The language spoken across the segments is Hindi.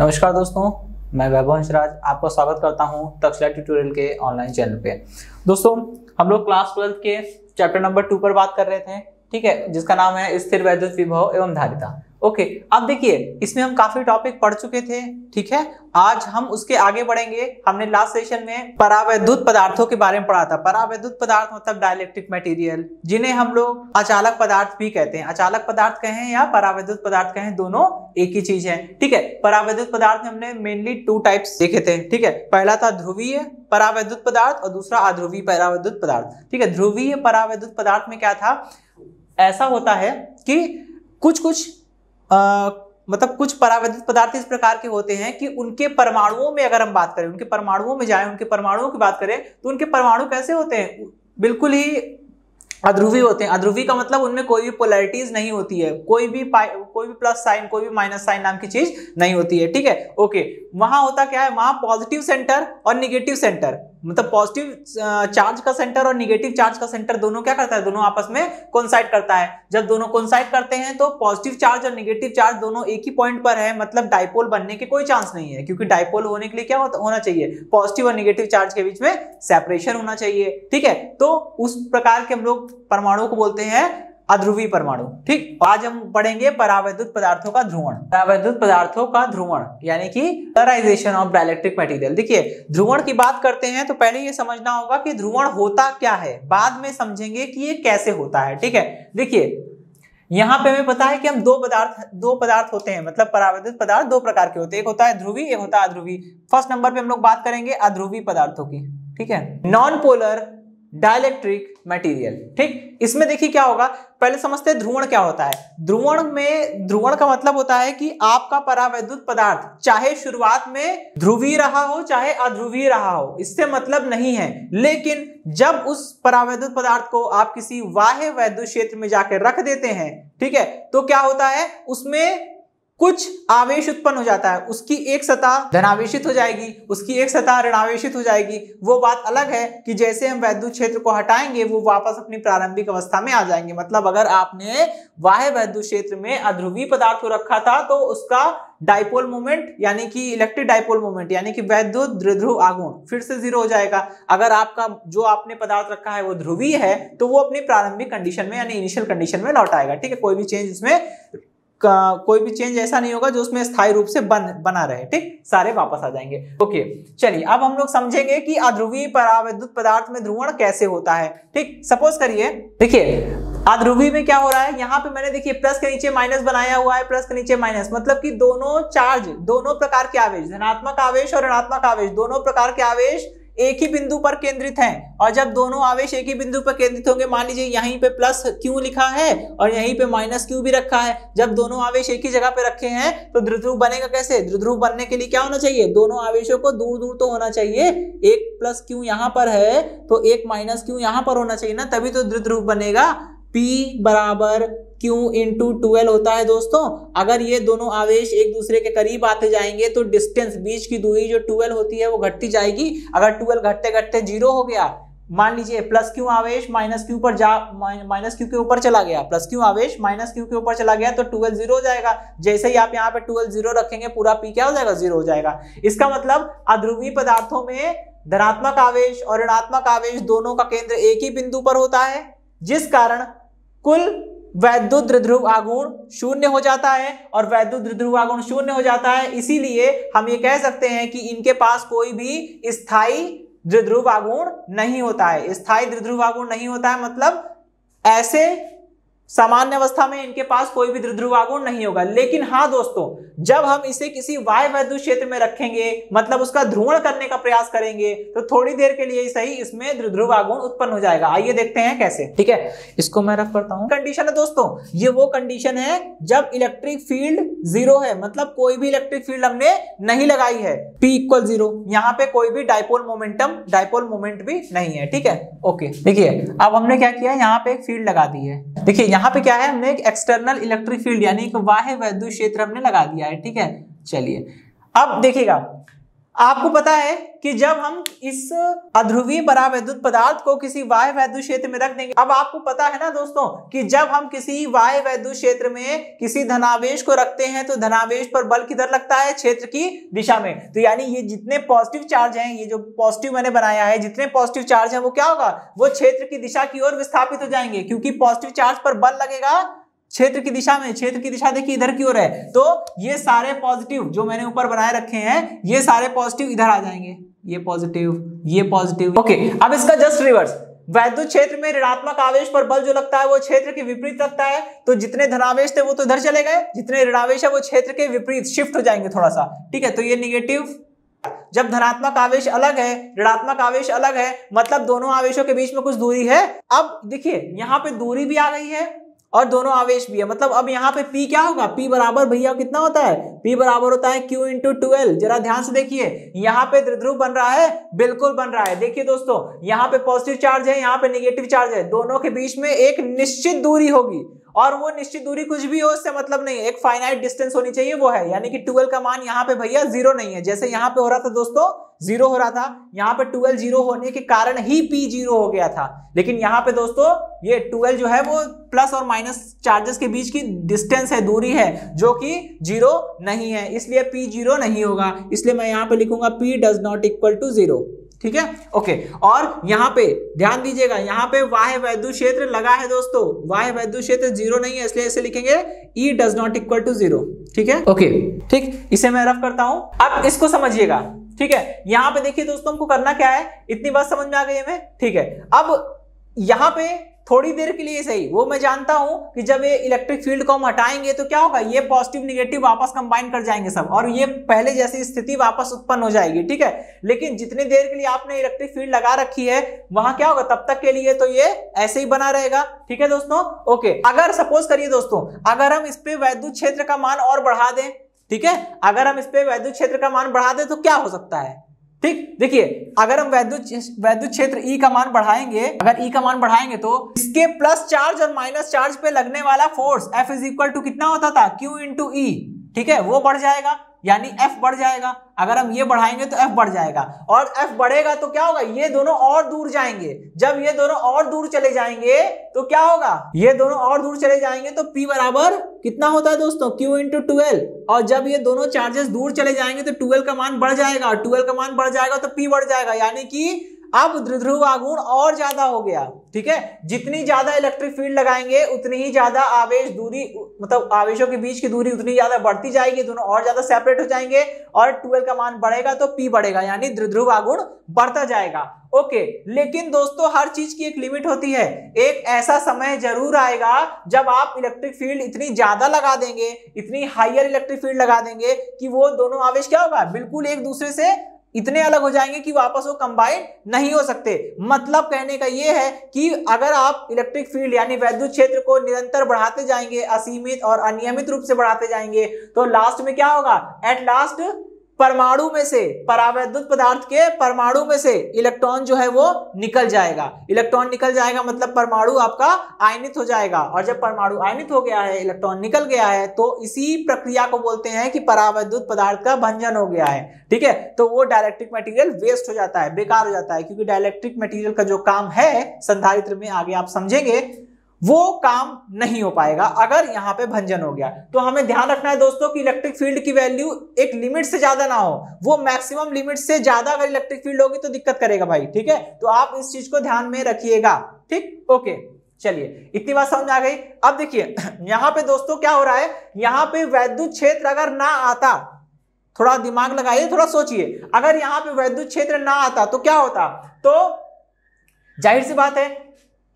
नमस्कार दोस्तों, मैं वैभव हंसराज आपका स्वागत करता हूँ तक्षला ट्यूटोरियल के ऑनलाइन चैनल पे। दोस्तों, हम लोग क्लास ट्वेल्थ के चैप्टर नंबर टू पर बात कर रहे थे, ठीक है? जिसका नाम है स्थिर वैद्युत विभव एवं धारिता। ओके अब देखिए, इसमें हम काफ़ी टॉपिक पढ़ चुके थे, ठीक है? आज हम उसके आगे बढ़ेंगे। हमने लास्ट सेशन में परावैद्युत पदार्थों के बारे में पढ़ा था। परावैद्युत पदार्थ मतलब डायलेक्ट्रिक मटेरियल जिन्हें हम लोग अचालक पदार्थ भी कहते हैं। अचालक पदार्थ कहें या परावैद्युत पदार्थ कहें, दोनों एक ही चीज़ है, ठीक है? परावैद्युत पदार्थ हमने मेनली टू टाइप्स देखे थे, ठीक है? पहला था ध्रुवीय परावैद्युत पदार्थ और दूसरा अध्रुवीय परावैद्युत पदार्थ, ठीक है? ध्रुवीय परावैद्युत पदार्थ में क्या था? ऐसा होता है कि कुछ कुछ मतलब कुछ परावैद्युत पदार्थ इस प्रकार के होते हैं कि उनके परमाणुओं में अगर हम बात करें, उनके परमाणुओं में जाए, उनके परमाणुओं की बात करें तो उनके परमाणु कैसे होते हैं? बिल्कुल ही अध्रुवी होते हैं। अध्रुवी का मतलब उनमें कोई भी पोलैरिटीज नहीं होती है। कोई भी कोई भी प्लस साइन कोई भी माइनस साइन नाम की चीज़ नहीं होती है। ठीक है? ओके वहाँ होता क्या है? वहाँ पॉजिटिव सेंटर और निगेटिव सेंटर मतलब पॉजिटिव चार्ज का सेंटर और निगेटिव चार्ज का सेंटर दोनों क्या करता है? दोनों आपस में कोनसाइड करता है। जब दोनों कोनसाइड करते हैं तो पॉजिटिव चार्ज और निगेटिव चार्ज दोनों एक ही पॉइंट पर है। मतलब डाइपोल बनने के कोई चांस नहीं है। क्योंकि डाइपोल होने के लिए क्या होना चाहिए? पॉजिटिव और निगेटिव चार्ज के बीच में सेपरेशन होना चाहिए। ठीक है? तो उस प्रकार के हम लोग परमाणु को बोलते हैं अध्रुवी परमाणु। ठीक? आज हम पढ़ेंगे परावैद्युत पदार्थों का ध्रुवण। परावैद्युत पदार्थों का ध्रुवण, यानी कि पराइजेशन ऑफ़ डायलेक्ट्रिक मटेरियल देखिए, ध्रुवण की बात करते हैं तो पहले ये समझना होगा कि ध्रुवण होता क्या है। बाद में समझेंगे कि ये कैसे होता है, ठीक है? देखिए, यहाँ पे हमें पता है कि हम दो पदार्थ दो पदार्थ होते हैं मतलब परावैद्युत पदार्थ दो प्रकार के होते हैं। एक होता है ध्रुवी एक होता है अध्रुवी फ़र्स्ट नंबर पे हम लोग बात करेंगे अध्रुवी पदार्थों की, ठीक है? Non polar dielectric material. ठीक? इसमें देखिए क्या होगा, पहले समझते हैं ध्रुवण क्या होता है। ध्रुवण में, ध्रुवण का मतलब होता है कि आपका परावैद्युत पदार्थ, चाहे शुरुआत में ध्रुवीय रहा हो, चाहे अध्रुवीय रहा हो, इससे मतलब नहीं है। लेकिन जब उस परावैद्युत पदार्थ को आप किसी वाह्य वैद्युत क्षेत्र में जाकर रख देते हैं, ठीक है तो क्या होता है, उसमें कुछ आवेश उत्पन्न हो जाता है। उसकी एक सतह धनावेशित हो जाएगी, उसकी एक सतह ऋणावेशित हो जाएगी। वो बात अलग है कि जैसे हम वैद्युत क्षेत्र को हटाएँगे, वो वापस अपनी प्रारंभिक अवस्था में आ जाएँगे। मतलब अगर आपने वाह्य वैद्युत क्षेत्र में अध्रुवी पदार्थ को रखा था तो उसका डाइपोल मोमेंट यानी कि इलेक्ट्रिक डाइपोल मोमेंट यानी कि वैद्युत द्विध्रुव आगुण फिर से ज़ीरो हो जाएगा। अगर आपका जो आपने पदार्थ रखा है वो ध्रुवीय है तो वो अपनी प्रारंभिक कंडीशन में, यानी इनिशियल कंडीशन में लौट आएगा। ठीक है, कोई भी चेंज कोई भी चेंज ऐसा नहीं होगा जो उसमें स्थायी रूप से बन, बना रहे, ठीक? सारे वापस आ जाएँगे। ओके चलिए, अब हम लोग समझेंगे कि अध्रुवीय पराविद्युत पदार्थ में ध्रुवण कैसे होता है, ठीक? सपोज़ करिए, देखिए अध्रुवी में क्या हो रहा है? यहाँ पे मैंने, देखिए प्लस के नीचे माइनस बनाया हुआ है प्लस के नीचे माइनस मतलब कि दोनों चार्ज दोनों प्रकार के आवेश, धनात्मक आवेश और ऋणात्मक आवेश, दोनों प्रकार के आवेश एक ही बिंदु पर केंद्रित हैं। और जब दोनों आवेश एक ही बिंदु पर केंद्रित होंगे, मान लीजिए यहीं पे प्लस क्यू लिखा है और यहीं पे माइनस क्यू भी रखा है। जब दोनों आवेश एक ही जगह पे रखे हैं तो ध्रुध्रुव बनेगा कैसे? ध्रुध्रुव बनने के लिए क्या होना चाहिए? दोनों आवेशों को दूर दूर तो होना चाहिए। एक प्लस क्यू यहाँ पर है तो एक माइनस क्यू यहाँ पर होना चाहिए ना, तभी तो ध्रुध्रुव बनेगा। P बराबर Q इंटू ट्वेल्व होता है दोस्तों। अगर ये दोनों आवेश एक दूसरे के करीब आते जाएँगे तो डिस्टेंस बीच की दूरी जो ट्वेल्व होती है, वो घटती जाएगी। अगर ट्वेल्व घटते घटते ज़ीरो हो गया, मान लीजिए प्लस क्यू आवेश माइनस क्यू पर जा माइनस क्यू के ऊपर चला गया। प्लस क्यू आवेश माइनस क्यू के ऊपर चला गया तो ट्वेल्व ज़ीरो हो जाएगा। जैसे ही आप यहाँ पे ट्वेल्व ज़ीरो रखेंगे, पूरा पी क्या हो जाएगा? ज़ीरो हो जाएगा। इसका मतलब अध्रुवी पदार्थों में धनात्मक आवेश और ऋणात्मक आवेश दोनों का केंद्र एक ही बिंदु पर होता है, जिस कारण कुल वैद्युत ध्रुव आगुण शून्य हो जाता है और वैद्युत ध्रुव आगुण शून्य हो जाता है। इसीलिए हम ये कह सकते हैं कि इनके पास कोई भी स्थायी द्विध्रुव आगुण नहीं होता है। स्थायी द्विध्रुव आगुण नहीं होता है मतलब ऐसे सामान्य अवस्था में इनके पास कोई भी द्रुध्रुव आगुण नहीं होगा। लेकिन हाँ दोस्तों, जब हम इसे किसी वाय वैद्युत क्षेत्र में रखेंगे मतलब उसका ध्रुवण करने का प्रयास करेंगे तो थोड़ी देर के लिए सही इसमें द्रुध्रुव आगुण उत्पन्न हो जाएगा। आइए देखते हैं कैसे। ठीक है? इसको मैं रख करता हूँ। कंडीशन है दोस्तों, ये वो कंडीशन है जब इलेक्ट्रिक फ़ील्ड ज़ीरो है मतलब कोई भी इलेक्ट्रिक फ़ील्ड हमने नहीं लगाई है। पी इक्वल ज़ीरो यहाँ पे कोई भी डायपोल मोमेंटम डायपोल मोमेंट भी नहीं है। ठीक है? ओके देखिए, अब हमने क्या किया? यहाँ पे एक फ़ील्ड लगा दी है। देखिए यहाँ पे क्या है? हमने एक एक्सटर्नल इलेक्ट्रिक फ़ील्ड यानी एक वाह्य वैद्युत क्षेत्र हमने लगा दिया है, ठीक है? चलिए। अब देखिएगा आपको पता है कि जब हम इस अध्रुवीय परावैद्युत पदार्थ को किसी वाय वैद्युत क्षेत्र में रख देंगे, अब आपको पता है ना दोस्तों कि जब हम किसी वाय वैद्युत क्षेत्र में किसी धनावेश को रखते हैं तो धनावेश पर बल किधर लगता है? क्षेत्र की दिशा में। तो यानी ये जितने पॉजिटिव चार्ज हैं, ये जो पॉजिटिव मैंने बनाया है, जितने पॉजिटिव चार्ज है, वो क्या होगा? वो क्षेत्र की दिशा की ओर विस्थापित हो जाएँगे, क्योंकि पॉजिटिव चार्ज पर बल लगेगा क्षेत्र की दिशा में, क्षेत्र की दिशा देखिए इधर की ओर है। तो ये सारे पॉजिटिव जो मैंने ऊपर बनाए रखे हैं, ये सारे पॉजिटिव इधर आ जाएँगे। ये पॉजिटिव ये पॉजिटिव ओके अब इसका जस्ट रिवर्स वैद्युत क्षेत्र में ऋणात्मक आवेश पर बल जो लगता है वो क्षेत्र के विपरीत लगता है। तो जितने धनावेश थे वो तो इधर चले गए, जितने ऋणावेश है वो क्षेत्र के विपरीत शिफ्ट हो जाएँगे थोड़ा सा ठीक है तो ये निगेटिव जब धनात्मक आवेश अलग है, ऋणात्मक आवेश अलग है मतलब दोनों आवेशों के बीच में कुछ दूरी है। अब देखिए, यहाँ पे दूरी भी आ गई है और दोनों आवेश भी है। मतलब अब यहाँ पे P क्या होगा? P बराबर भैया कितना होता है? P बराबर होता है Q इंटू ट्वेल्व जरा ध्यान से देखिए, यहाँ पे ध्रुव बन रहा है, बिल्कुल बन रहा है। देखिए दोस्तों, यहाँ पे पॉजिटिव चार्ज है, यहाँ पे निगेटिव चार्ज है। दोनों के बीच में एक निश्चित दूरी होगी। और वो निश्चित दूरी कुछ भी हो, उससे मतलब नहीं एक फाइनाइट डिस्टेंस होनी चाहिए, वो है। यानी कि ट्वेल्व का मान यहाँ पे भैया ज़ीरो नहीं है। जैसे यहाँ पे हो रहा था दोस्तों ज़ीरो हो रहा था, यहाँ पे ट्वेल्व ज़ीरो होने के कारण ही पी ज़ीरो हो गया था। लेकिन यहाँ पे दोस्तों, ये ट्वेल्व जो है वो प्लस और माइनस चार्जेस के बीच की डिस्टेंस है, दूरी है, जो कि ज़ीरो नहीं है। इसलिए पी ज़ीरो नहीं होगा। इसलिए मैं यहाँ पे लिखूँगा P does not equal to zero ठीक है? ओके और यहाँ पे, ध्यान दीजिएगा, यहाँ पे वाह वैद्य क्षेत्र लगा है दोस्तों। वाह वैद्य क्षेत्र ज़ीरो नहीं है, इसलिए ऐसे लिखेंगे E does not equal to zero ठीक है? ओके ठीक? इसे मैं रफ करता हूँ। अब इसको समझिएगा। ठीक है? यहाँ पे देखिए दोस्तों, हमको करना क्या है? इतनी बात समझ में आ गई हमें। ठीक है? अब यहाँ पे थोड़ी देर के लिए सही। वो मैं जानता हूँ कि जब ये इलेक्ट्रिक फ़ील्ड को हम हटाएँगे तो क्या होगा? ये पॉजिटिव निगेटिव वापस कंबाइन कर जाएँगे सब। और ये पहले जैसी स्थिति वापस उत्पन्न हो जाएगी, ठीक है? लेकिन जितनी देर के लिए आपने इलेक्ट्रिक फ़ील्ड लगा रखी है, वहाँ क्या होगा? तब तक के लिए तो ये ऐसे ही बना रहेगा। ठीक है दोस्तों? ओके अगर सपोज़ करिए दोस्तों, अगर हम इस पे वैद्युत क्षेत्र का मान और बढ़ा दें, ठीक है? अगर हम इस पे वैद्युत क्षेत्र का मान बढ़ा दें तो क्या हो सकता है? ठीक? देखिए, अगर हम वैद्युत वैद्युत क्षेत्र ई का मान बढ़ाएँगे, अगर ई का मान बढ़ाएँगे तो इसके प्लस चार्ज और माइनस चार्ज पे लगने वाला force F is equal to कितना होता था? क्यू इंटू ई ठीक है? वो बढ़ जाएगा। यानी एफ़ बढ़ जाएगा। अगर हम ये बढ़ाएँगे तो एफ़ बढ़ जाएगा। और एफ़ बढ़ेगा तो क्या होगा? ये दोनों और दूर जाएँगे। जब ये दोनों और दूर चले जाएँगे तो क्या होगा? ये दोनों और दूर चले जाएँगे तो पी बराबर कितना होता है दोस्तों? क्यू इंटू ट्वेल्व और जब ये दोनों चार्जेस दूर चले जाएँगे तो ट्वेल्व का मान बढ़ जाएगा। ट्वेल्व का मान बढ़ जाएगा तो पी बढ़ जाएगा। यानी कि अब द्विध्रुव और ज़्यादा हो गया, ठीक है? जितनी ज़्यादा इलेक्ट्रिक फ़ील्ड लगाएँगे, उतनी ही ज़्यादा आवेश दूरी मतलब आवेशों के बीच की दूरी उतनी ज़्यादा बढ़ती जाएगी, दोनों और ज़्यादा सेपरेट हो जाएँगे और ट्वेल्व का मान बढ़ेगा तो पी बढ़ेगा, यानी द्विध्रुव बढ़ता जाएगा। ओके लेकिन दोस्तों हर चीज़ की एक लिमिट होती है। एक ऐसा समय ज़रूर आएगा जब आप इलेक्ट्रिक फ़ील्ड इतनी ज़्यादा लगा देंगे, इतनी हाइयर इलेक्ट्रिक फ़ील्ड लगा देंगे कि वो दोनों आवेश क्या होगा? बिल्कुल एक दूसरे से इतने अलग हो जाएँगे कि वापस वो कंबाइन नहीं हो सकते। मतलब कहने का ये है कि अगर आप इलेक्ट्रिक फ़ील्ड यानी वैद्युत क्षेत्र को निरंतर बढ़ाते जाएँगे, असीमित और अनियमित रूप से बढ़ाते जाएँगे तो लास्ट में क्या होगा? एट लास्ट परमाणु में से, परावैद्युत पदार्थ के परमाणु में से इलेक्ट्रॉन जो है वो निकल जाएगा। इलेक्ट्रॉन निकल जाएगा मतलब परमाणु आपका आयनित हो जाएगा। और जब परमाणु आयनित हो गया है, इलेक्ट्रॉन निकल गया है तो इसी प्रक्रिया को बोलते हैं कि परावैद्युत पदार्थ का भंजन हो गया है। ठीक है? तो वो डायलेक्ट्रिक मटेरियल वेस्ट हो जाता है, बेकार हो जाता है, क्योंकि डायलेक्ट्रिक मटेरियल का जो काम है, संधारित्र में आगे आप समझेंगे वो काम नहीं हो पाएगा, अगर यहाँ पे भंजन हो गया। तो हमें ध्यान रखना है दोस्तों कि इलेक्ट्रिक फ़ील्ड की वैल्यू एक लिमिट से ज़्यादा ना हो। वो मैक्सिमम लिमिट से ज़्यादा अगर इलेक्ट्रिक फ़ील्ड होगी तो दिक्कत करेगा भाई, ठीक है? तो आप इस चीज़ को ध्यान में रखिएगा, ठीक? ओके चलिए, इतनी बात समझ आ गई। अब देखिए, यहाँ पे दोस्तों क्या हो रहा है? यहाँ पे वैद्युत क्षेत्र अगर ना आता, थोड़ा दिमाग लगाइए, थोड़ा सोचिए। अगर यहाँ पे वैद्युत क्षेत्र ना आता तो क्या होता? तो ज़ाहिर सी बात है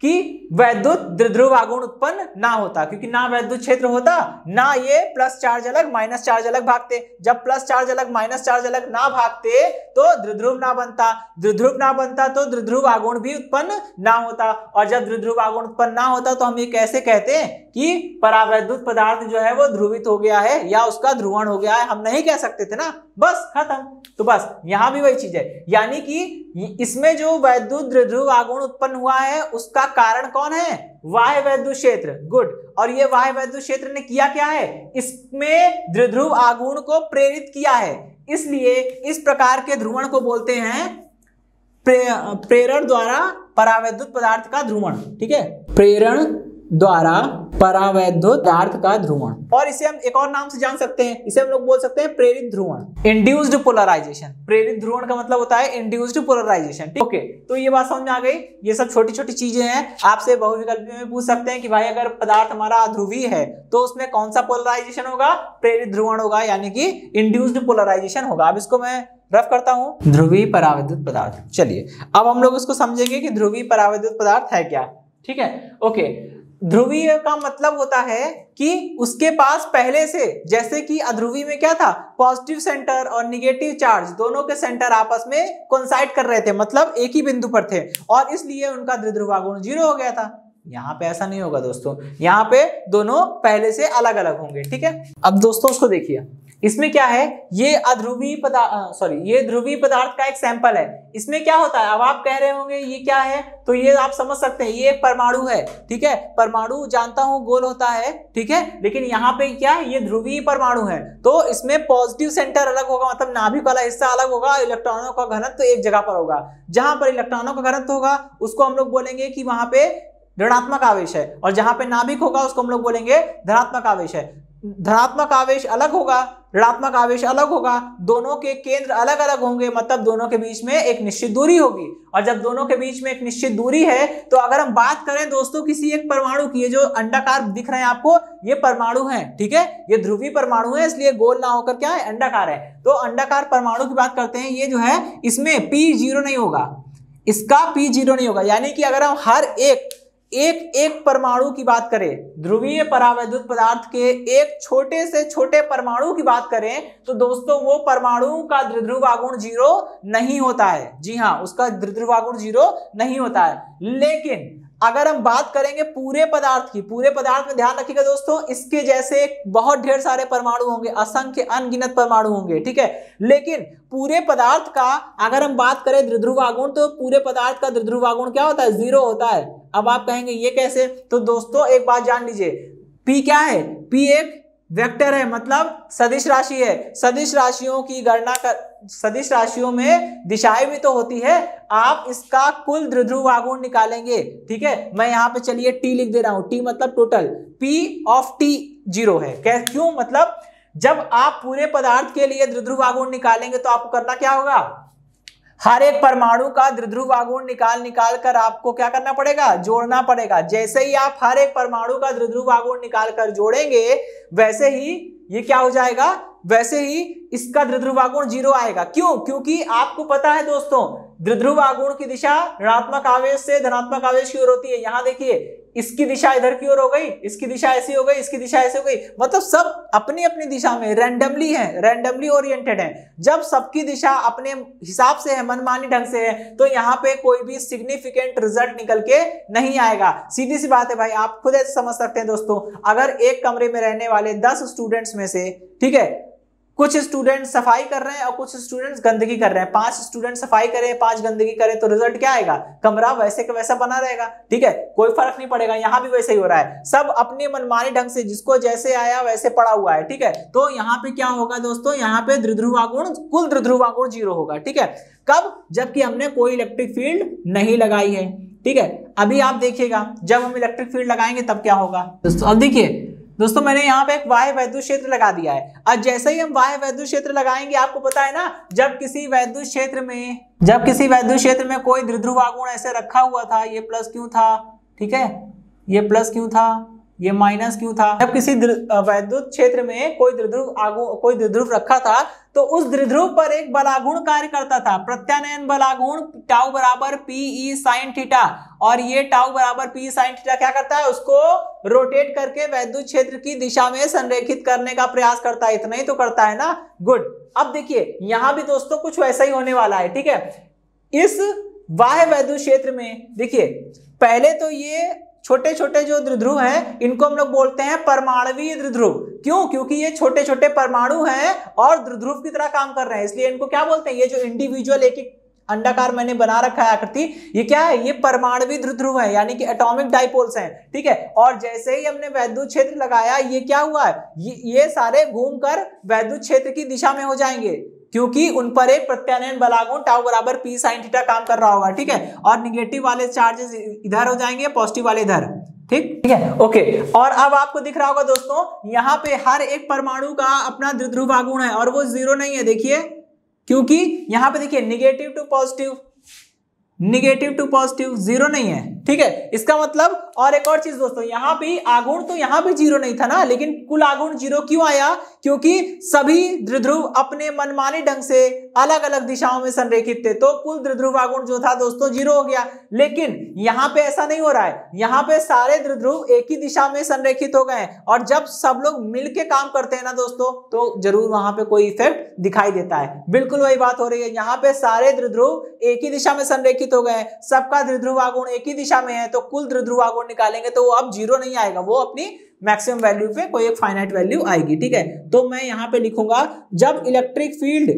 कि वैद्युत द्विध्रुव आगुण उत्पन्न ना होता, क्योंकि ना वैद्युत क्षेत्र होता, ना ये प्लस चार्ज अलग माइनस चार्ज अलग भागते। जब प्लस चार्ज अलग माइनस चार्ज अलग ना भागते तो द्विध्रुव ना बनता। द्विध्रुव ना बनता तो द्विध्रुव आगुण भी उत्पन्न ना होता। और जब द्विध्रुव आगुण उत्पन्न ना होता तो हम ये कैसे कहते हैं कि परावैद्युत पदार्थ जो है वो ध्रुवित हो गया है, या उसका ध्रुवण हो गया है, हम नहीं कह सकते थे ना। बस, खत्म। तो बस, यहाँ भी वही चीज़ है। यानी कि इसमें जो वैद्युत द्विध्रुव आगुण उत्पन्न हुआ है उसका कारण कौन है? वाह वैद्युत क्षेत्र। गुड और ये वाह वैद्युत क्षेत्र ने किया क्या है? इसमें द्विध्रुव आगुण को प्रेरित किया है। इसलिए इस प्रकार के ध्रुवण को बोलते हैं प्रे, प्रेरण द्वारा परावैद्युत पदार्थ का ध्रुवण। ठीक है? प्रेरण द्वारा परावैद्युत पदार्थ का ध्रुवण। और इसे हम एक और नाम से जान सकते हैं। इसे हम लोग बोल सकते हैं प्रेरित ध्रुवण। इंड्यूस्ड पोलराइजेशन प्रेरित ध्रुवण का मतलब होता है इंड्यूस्ड पोलराइजेशन ओके तो ये बात समझ में आ गई। ये सब छोटी छोटी चीज़ें हैं। आपसे बहुविकल्प में पूछ सकते हैं कि भाई अगर पदार्थ हमारा ध्रुवी है तो उसमें कौन सा पोलराइजेशन होगा? प्रेरित ध्रुवण होगा, यानी कि इंड्यूस्ड पोलराइजेशन होगा। अब इसको मैं रफ करता हूँ। ध्रुवी पराविद्युत पदार्थ। चलिए, अब हम लोग इसको समझेंगे कि ध्रुवी पराविद्युत पदार्थ है क्या। ठीक है? ओके ध्रुवीय का मतलब होता है कि उसके पास पहले से, जैसे कि अध्रुवी में क्या था? पॉजिटिव सेंटर और निगेटिव चार्ज दोनों के सेंटर आपस में कॉन्साइड कर रहे थे मतलब एक ही बिंदु पर थे। और इसलिए उनका द्विध्रुवागुण ज़ीरो हो गया था। यहाँ पे ऐसा नहीं होगा दोस्तों। यहाँ पे दोनों पहले से अलग अलग होंगे, ठीक है? अब दोस्तों उसको देखिए। इसमें क्या है? ये अध्रुवी पदार्थ सॉरी ये ध्रुवी पदार्थ का एक सैंपल है। इसमें क्या होता है? अब आप कह रहे होंगे, ये क्या है? तो ये आप समझ सकते हैं, ये परमाणु है, ठीक है? परमाणु जानता हूँ, गोल होता है, ठीक है? लेकिन यहाँ पे क्या? है ये ध्रुवीय परमाणु है। तो इसमें पॉजिटिव सेंटर अलग होगा मतलब नाभिक वाला हिस्सा अलग होगा इलेक्ट्रॉनों का घनत्व तो एक जगह पर होगा। जहाँ पर इलेक्ट्रॉनों का घनत्व होगा, उसको हम लोग बोलेंगे कि वहाँ पे ऋणात्मक आवेश है, और जहाँ पे नाभिक होगा, उसको हम लोग बोलेंगे धनात्मक आवेश है। धनात्मक आवेश अलग होगा, ऋणात्मक आवेश अलग होगा, दोनों के केंद्र अलग अलग होंगे मतलब दोनों के बीच में एक निश्चित दूरी होगी। और जब दोनों के बीच में एक निश्चित दूरी है तो अगर हम बात करें दोस्तों किसी एक परमाणु की, ये जो अंडाकार दिख रहे हैं आपको, ये परमाणु है, ठीक है? ये ध्रुवी परमाणु है, इसलिए गोल ना होकर क्या है? अंडाकार है। तो अंडाकार परमाणु की बात करते हैं, ये जो है, इसमें पी ज़ीरो नहीं होगा। इसका पी ज़ीरो नहीं होगा। यानी कि अगर हम हर एक एक एक परमाणु की बात करें, ध्रुवीय परावैद्युत पदार्थ के एक छोटे से छोटे परमाणु की बात करें तो दोस्तों वो परमाणु का द्विध्रुवागुण ज़ीरो नहीं होता है। जी हाँ उसका द्विध्रुवागुण ज़ीरो नहीं होता है। लेकिन अगर हम बात करेंगे पूरे पदार्थ की, पूरे पदार्थ में ध्यान रखिएगा दोस्तों, इसके जैसे बहुत ढेर सारे परमाणु होंगे, असंख्य अनगिनत परमाणु होंगे, ठीक है? लेकिन पूरे पदार्थ का अगर हम बात करें द्विध्रुवागुण तो पूरे पदार्थ का द्विध्रुवागुण क्या होता है? ज़ीरो होता है। अब आप कहेंगे, ये कैसे? तो दोस्तों, एक बात जान लीजिए पी क्या है? पी एक वेक्टर है मतलब सदिश राशि है। सदिश राशियों की गणना कर, सदिश राशियों में दिशाएँ भी तो होती है। आप इसका कुल द्विध्रुव आगुण निकालेंगे, ठीक है? मैं यहाँ पे चलिए टी लिख दे रहा हूँ। टी मतलब total P of T zero है। क्यों? मतलब जब आप पूरे पदार्थ के लिए द्विध्रुव आगुण निकालेंगे तो आपको करना क्या होगा? हर एक परमाणु का द्विध्रुव आगुण निकाल निकाल कर आपको क्या करना पड़ेगा? जोड़ना पड़ेगा। जैसे ही आप हर एक परमाणु का द्विध्रुव आगुण निकाल कर जोड़ेंगे, वैसे ही ये क्या हो जाएगा? वैसे ही इसका द्विध्रुवागुण ज़ीरो आएगा। क्यों? क्योंकि आपको पता है दोस्तों द्विध्रुवागुण की दिशा ऋणात्मक आवेश से धनात्मक आवेश की ओर होती है। यहाँ देखिए, इसकी दिशा इधर की ओर हो गई, इसकी दिशा ऐसी हो गई, इसकी दिशा ऐसी हो गई। मतलब सब अपनी अपनी दिशा में रैंडमली है रैंडमली ओरिएंटेड है। जब सबकी दिशा अपने हिसाब से है, मनमानी ढंग से है तो यहाँ पे कोई भी सिग्निफिकेंट रिज़ल्ट निकल के नहीं आएगा। सीधी सी बात है भाई, आप खुद ऐसे समझ सकते हैं दोस्तों, अगर एक कमरे में रहने वाले दस स्टूडेंट्स में से, ठीक है कुछ स्टूडेंट सफ़ाई कर रहे हैं और कुछ स्टूडेंट्स गंदगी कर रहे हैं। पाँच स्टूडेंट सफ़ाई करें, पाँच गंदगी करें तो रिज़ल्ट क्या आएगा? कमरा वैसे का वैसा बना रहेगा। ठीक है? कोई फ़र्क नहीं पड़ेगा। यहाँ भी वैसे ही हो रहा है। सब अपने मनमानी ढंग से, जिसको जैसे आया वैसे पड़ा हुआ है। ठीक है? तो यहाँ पे क्या होगा दोस्तों? यहाँ पे द्रिध्रुवागुण कुल द्रिध्रुवागुण ज़ीरो होगा। ठीक है? कब? जबकि हमने कोई इलेक्ट्रिक फ़ील्ड नहीं लगाई है। ठीक है? अभी आप देखिएगा। जब हम इलेक्ट्रिक फ़ील्ड लगाएँगे तब क्या होगा? दोस्तों, अब देखिए दोस्तों, मैंने यहाँ पे एक वाह्य वैद्युत क्षेत्र लगा दिया है। और जैसे ही हम वाह वैद्य क्षेत्र लगाएँगे, आपको पता है ना, जब किसी वैद्य क्षेत्र में, जब किसी वैद्य क्षेत्र में कोई द्रिध्रुवागुण ऐसे रखा हुआ था, ये प्लस क्यों था? ठीक है? ये प्लस क्यों था? ये माइनस क्यों था? जब किसी वैद्युत क्षेत्र में कोई द्विध्रुव आगु, कोई द्विध्रुव रखा था तो उस द्विध्रुव पर एक बलागुण कार्य करता था। प्रत्यानयन बलागुण टाउ बराबर पी ई साइन थीटा और ये टाउ बराबर पी साइन थीटा क्या करता है? उसको रोटेट करके वैद्युत क्षेत्र की दिशा में संरेखित करने का प्रयास करता है। इतना ही तो करता है ना? गुड अब देखिए, यहाँ भी दोस्तों कुछ वैसा ही होने वाला है, ठीक है? इस वाह्य वैद्युत क्षेत्र में, देखिए, पहले तो ये छोटे छोटे जो द्विध्रुव हैं इनको हम लोग बोलते हैं परमाणवीय द्विध्रुव। क्यों? क्योंकि ये छोटे छोटे परमाणु हैं और द्विध्रुव की तरह काम कर रहे हैं। इसलिए इनको क्या बोलते हैं? ये जो इंडिविजुअल एक एक अंडाकार मैंने बना रखा है आकृति ये क्या है? ये परमाणवी ध्रुव है यानी कि एटॉमिक डाइपोल्स हैं ठीक है? और जैसे ही हमने वैद्युत क्षेत्र लगाया ये क्या हुआ? है ये, ये सारे घूमकर वैद्युत क्षेत्र की दिशा में हो जाएँगे। क्योंकि उन पर एक प्रत्यानयन बलागुण टाउ बराबर पी साइन थीटा काम कर रहा होगा, ठीक है? और निगेटिव वाले चार्जेस इधर हो जाएँगे पॉजिटिव वाले इधर, ठीक? ठीक है? ओके और अब आपको दिख रहा होगा दोस्तों, यहाँ पे हर एक परमाणु का अपना द्विध्रुव आगुण है, और वो ज़ीरो नहीं है, देखिए। क्योंकि यहाँ पे देखिए negative to positive negative to positive zero नहीं है। ठीक है? इसका मतलब और एक और चीज़ दोस्तों, यहाँ भी आगुण तो यहाँ भी ज़ीरो नहीं था ना, लेकिन कुल आगुण ज़ीरो क्यों आया? क्योंकि सभी द्विध्रुव अपने मनमाने ढंग से अलग अलग दिशाओं में संरेखित थे तो कुल द्विध्रुव आगुण जो था दोस्तों, ज़ीरो हो गया। लेकिन यहाँ पे ऐसा नहीं हो रहा है। यहाँ पे सारे द्विध्रुव एक ही दिशा में संरेखित हो गए और जब सब लोग मिलके काम करते हैं ना दोस्तों तो ज़रूर वहाँ पे कोई इफ़ेक्ट दिखाई देता है। बिल्कुल वही बात हो रही है। यहाँ पे सारे द्विध्रुव एक ही दिशा में संरेखित हो गए सबका द्विध्रुव आगुण एक ही दिशा में है तो कुल द्विध्रुव आगुण निकालेंगे तो वो अब ज़ीरो नहीं आएगा, वो अपनी मैक्सिमम वैल्यू पे कोई एक फाइनाइट वैल्यू आएगी, ठीक है? तो मैं यहाँ पे लिखूँगा, जब इलेक्ट्रिक फ़ील्ड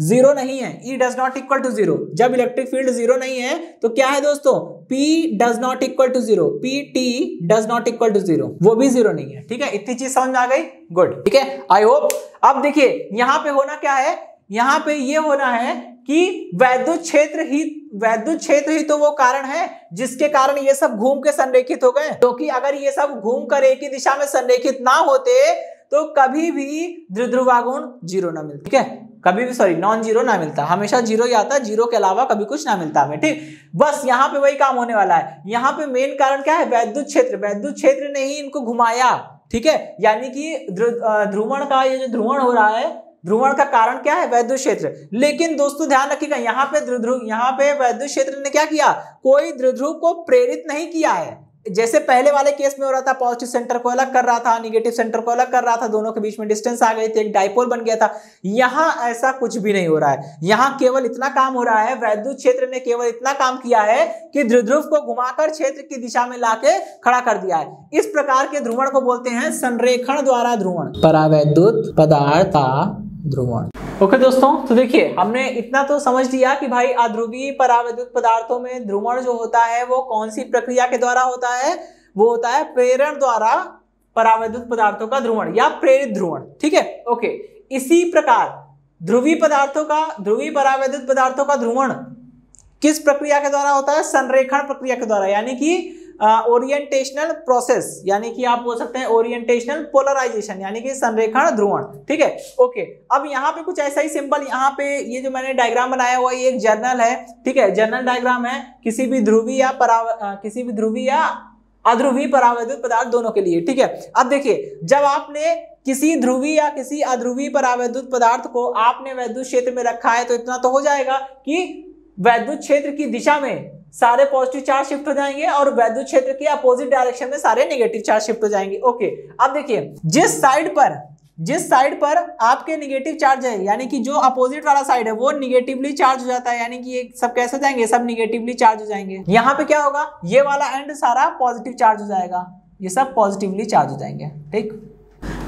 ज़ीरो नहीं है E does not equal to zero जब इलेक्ट्रिक फ़ील्ड ज़ीरो नहीं है तो क्या है दोस्तों? P does not equal to zero P T does not equal to zero वो भी ज़ीरो नहीं है, ठीक है? इतनी चीज़ समझ में आ गई? गुड ठीक है? आई होप अब देखिए, यहाँ पे होना क्या है? यहाँ पे ये होना है कि वैद्युत क्षेत्र ही वैद्युत क्षेत्र ही तो वो कारण है, जिसके कारण ये सब घूम के संरेखित हो गए। क्योंकि तो अगर ये सब घूम कर एक ही दिशा में संरेखित ना होते तो कभी भी द्विध्रुवागुण ज़ीरो ना मिलता। ठीक है? कभी भी सॉरी नॉन ज़ीरो ना मिलता। हमेशा ज़ीरो ही आता ज़ीरो के अलावा कभी कुछ ना मिलता हमें, ठीक? बस यहाँ पे वही काम होने वाला है। यहाँ पे मेन कारण क्या है? वैद्युत क्षेत्र। वैद्युत क्षेत्र ने ही इनको घुमाया, ठीक है? यानी कि ध्रुवण का ये जो ध्रुवण हो रहा है ध्रुवण का कारण क्या है? वैद्युत क्षेत्र। लेकिन दोस्तों, ध्यान रखिएगा, यहाँ पे ध्रुव यहाँ पे वैद्युत क्षेत्र ने क्या किया? कोई ध्रुव को प्रेरित नहीं किया है। जैसे पहले वाले केस में हो रहा था, पॉजिटिव सेंटर को अलग कर रहा था, निगेटिव सेंटर को अलग कर रहा था, दोनों के बीच में डिस्टेंस आ गई थी, एक डाइपोल बन गया था। यहाँ ऐसा कुछ भी नहीं हो रहा है। यहाँ केवल इतना काम हो रहा है वैद्युत क्षेत्र ने केवल इतना काम किया है कि ध्रुव को घुमाकर क्षेत्र की दिशा में लाके खड़ा कर दिया है। इस प्रकार के ध्रुवण को बोलते हैं संरेखण द्वारा ध्रुवण। परावैद्युत पदार्थ ध्रुवण। ओके दोस्तों तो देखिए, हमने इतना तो समझ लिया कि भाई अध्रुवीय पराविद्युत पदार्थों में ध्रुवण जो होता है, वो कौन सी प्रक्रिया के द्वारा होता है? वो होता है प्रेरण द्वारा पराविद्युत पदार्थों का ध्रुवण या प्रेरित ध्रुवण, ठीक है? ओके, इसी प्रकार ध्रुवीय पदार्थों का ध्रुवीय पराविद्युत पदार्थों का ध्रुवण किस प्रक्रिया के द्वारा होता है? संरेखण प्रक्रिया के द्वारा, यानी कि ओरिएंटेशनल प्रोसेस यानी कि आप बोल सकते हैं ओरिएंटेशनल पोलराइजेशन यानी कि संरेखण ध्रुवण, ठीक है? ओके अब यहाँ पे कुछ ऐसा ही सिंपल यहाँ पे ये जो मैंने डायग्राम बनाया हुआ, ये एक जर्नल है, ठीक है? जर्नल डायग्राम है किसी भी ध्रुवी या पराव किसी भी ध्रुवी या अध्रुवी परावैद्युत पदार्थ दोनों के लिए, ठीक है? अब देखिए, जब आपने किसी ध्रुवी या किसी अध्रुवी परावैद्युत पदार्थ को आपने वैद्युत क्षेत्र में रखा है तो इतना तो हो जाएगा कि वैद्युत क्षेत्र की दिशा में सारे पॉजिटिव चार्ज शिफ्ट हो जाएँगे और वैद्युत क्षेत्र के अपोजिट डायरेक्शन में सारे नेगेटिव चार्ज शिफ्ट हो जाएँगे। ओके अब देखिए, जिस साइड पर, जिस साइड पर आपके निगेटिव चार्ज है, यानी कि जो अपोजिट वाला साइड है, वो निगेटिवली चार्ज हो जाता है, यानी कि ये सब कैसे जाएँगे? सब निगेटिवली चार्ज हो जाएँगे। यहाँ पे क्या होगा? ये वाला एंड सारा पॉजिटिव चार्ज हो जाएगा। ये सब पॉजिटिवली चार्ज हो जाएँगे। ठीक?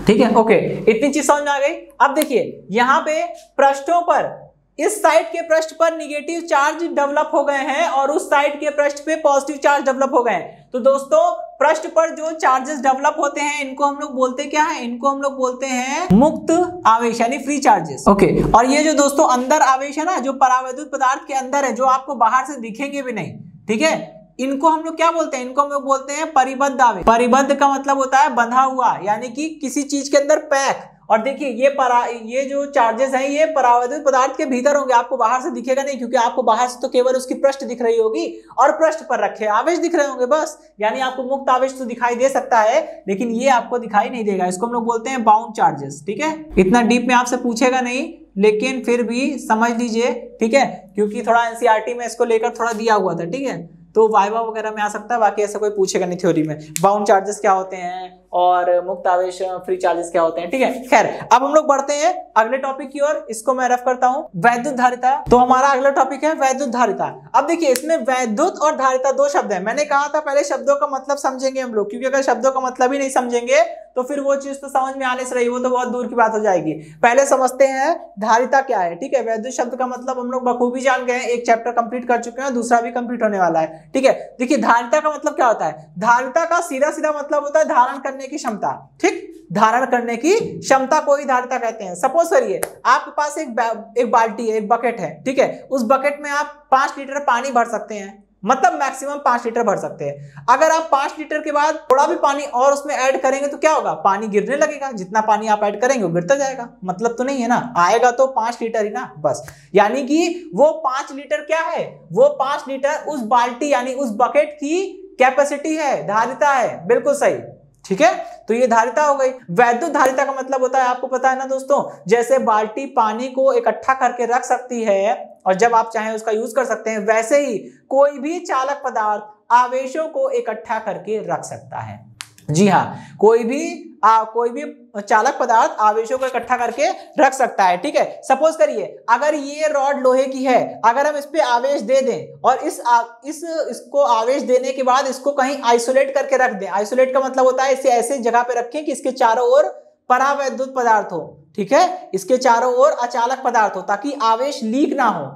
ठीक है? ओके इतनी चीज़ समझ में आ गई? अब देखिए, यहाँ पे पृष्ठों पर इस साइड के पृष्ठ पर निगेटिव चार्ज डेवलप हो गए हैं और उस साइड के पृष्ठ पे पॉजिटिव चार्ज डेवलप हो गए हैं। तो दोस्तों पृष्ठ पर जो चार्जेस डेवलप होते हैं इनको हम लोग बोलते क्या है? इनको हम लोग बोलते हैं मुक्त आवेश यानी फ्री चार्जेस ओके और ये जो दोस्तों अंदर आवेश है ना जो परावैद्युत पदार्थ के अंदर है जो आपको बाहर से दिखेंगे भी नहीं ठीक है? इनको हम लोग क्या बोलते हैं? इनको हम लोग बोलते हैं परिबद्ध आवेश। परिबद्ध का मतलब होता है बंधा हुआ यानी कि किसी चीज़ के अंदर पैक। और देखिए, ये परा, ये जो चार्जेस हैं, ये परावैद्युत पदार्थ के भीतर होंगे। आपको बाहर से दिखेगा नहीं, क्योंकि आपको बाहर से तो केवल उसकी पृष्ठ दिख रही होगी और पृष्ठ पर रखे आवेश दिख रहे होंगे बस। यानी आपको मुक्त आवेश तो दिखाई दे सकता है, लेकिन ये आपको दिखाई नहीं देगा। इसको हम लोग बोलते हैं बाउंड चार्जेस ठीक है? इतना डीप में आपसे पूछेगा नहीं, लेकिन फिर भी समझ लीजिए, ठीक है? क्योंकि थोड़ा एनसीआरटी में इसको लेकर थोड़ा दिया हुआ था, ठीक है? तो वाइवा वगैरह में आ सकता है, बाकी ऐसा कोई पूछेगा नहीं थ्योरी में। बाउंड चार्जेस क्या होते हैं? और मुक्त आवेश फ्री चार्जेस क्या होते हैं? ठीक है? खैर, अब हम लोग बढ़ते हैं अगले टॉपिक की ओर। इसको मैं रफ करता हूँ। वैद्युत धारिता तो हमारा अगला टॉपिक है वैद्युत धारिता अब देखिए, इसमें वैद्युत और धारिता दो शब्द है। मैंने कहा था पहले शब्दों का मतलब समझेंगे हम लोग, क्योंकि अगर शब्दों का मतलब ही नहीं समझेंगे तो फिर वो चीज़ तो समझ में आने से रही, वो तो बहुत दूर की बात हो जाएगी। पहले समझते हैं, धारिता क्या है? ठीक है, वैद्युत शब्द का मतलब हम लोग बखूबी जान गए एक चैप्टर कंप्लीट कर चुके हैं, दूसरा भी कंप्लीट होने वाला है। ठीक है? देखिए, धारिता का मतलब क्या होता है? धारिता का सीधा सीधा मतलब होता है धारण करने की क्षमता। ठीक? धारण करने की क्षमता को ही धारिता कहते हैं। सपोज़ करिए, आपके पास एक एक बाल्टी है, एक बकेट है, ठीक है? उस बकेट में आप पाँच लीटर पानी भर सकते हैं। मतलब मैक्सिमम पाँच लीटर भर सकते हैं। अगर आप पाँच लीटर के बाद थोड़ा भी पानी और उसमें ऐड करेंगे तो क्या होगा? पानी गिरने लगेगा। जितना पानी आप ऐड करेंगे, वो गिरता जाएगा। मतलब तो नहीं है ना? आएगा तो पाँच लीटर ही ना? बस। यानी कि वो पाँच लीटर क्या है? वो पाँच लीटर उस बाल्टी, यानी उस बकेट की कैपेसिटी है, धारिता है। बिल्कुल सही। ठीक है? तो ये धारिता हो गई। वैद्युत धारिता का मतलब होता है, आपको पता है ना दोस्तों? जैसे बाल्टी पानी को इकट्ठा करके रख सकती है, और जब आप चाहें उसका यूज़ कर सकते हैं, वैसे ही कोई भी चालक पदार्थ आवेशों को इकट्ठा करके रख सकता है। जी हाँ कोई भी आ, कोई भी चालक पदार्थ आवेशों को इकट्ठा करके रख सकता है ठीक है? सपोज़ करिए अगर ये रॉड लोहे की है अगर हम इस पे आवेश दे दें और इस आ, इस इसको आवेश देने के बाद इसको कहीं आइसोलेट करके रख दें आइसोलेट का मतलब होता है इसे ऐसे जगह पे रखें कि इसके चारों ओर परावैद्युत पदार्थ हो ठीक है? इसके चारों ओर अचालक पदार्थ हो ताकि आवेश लीक ना हो।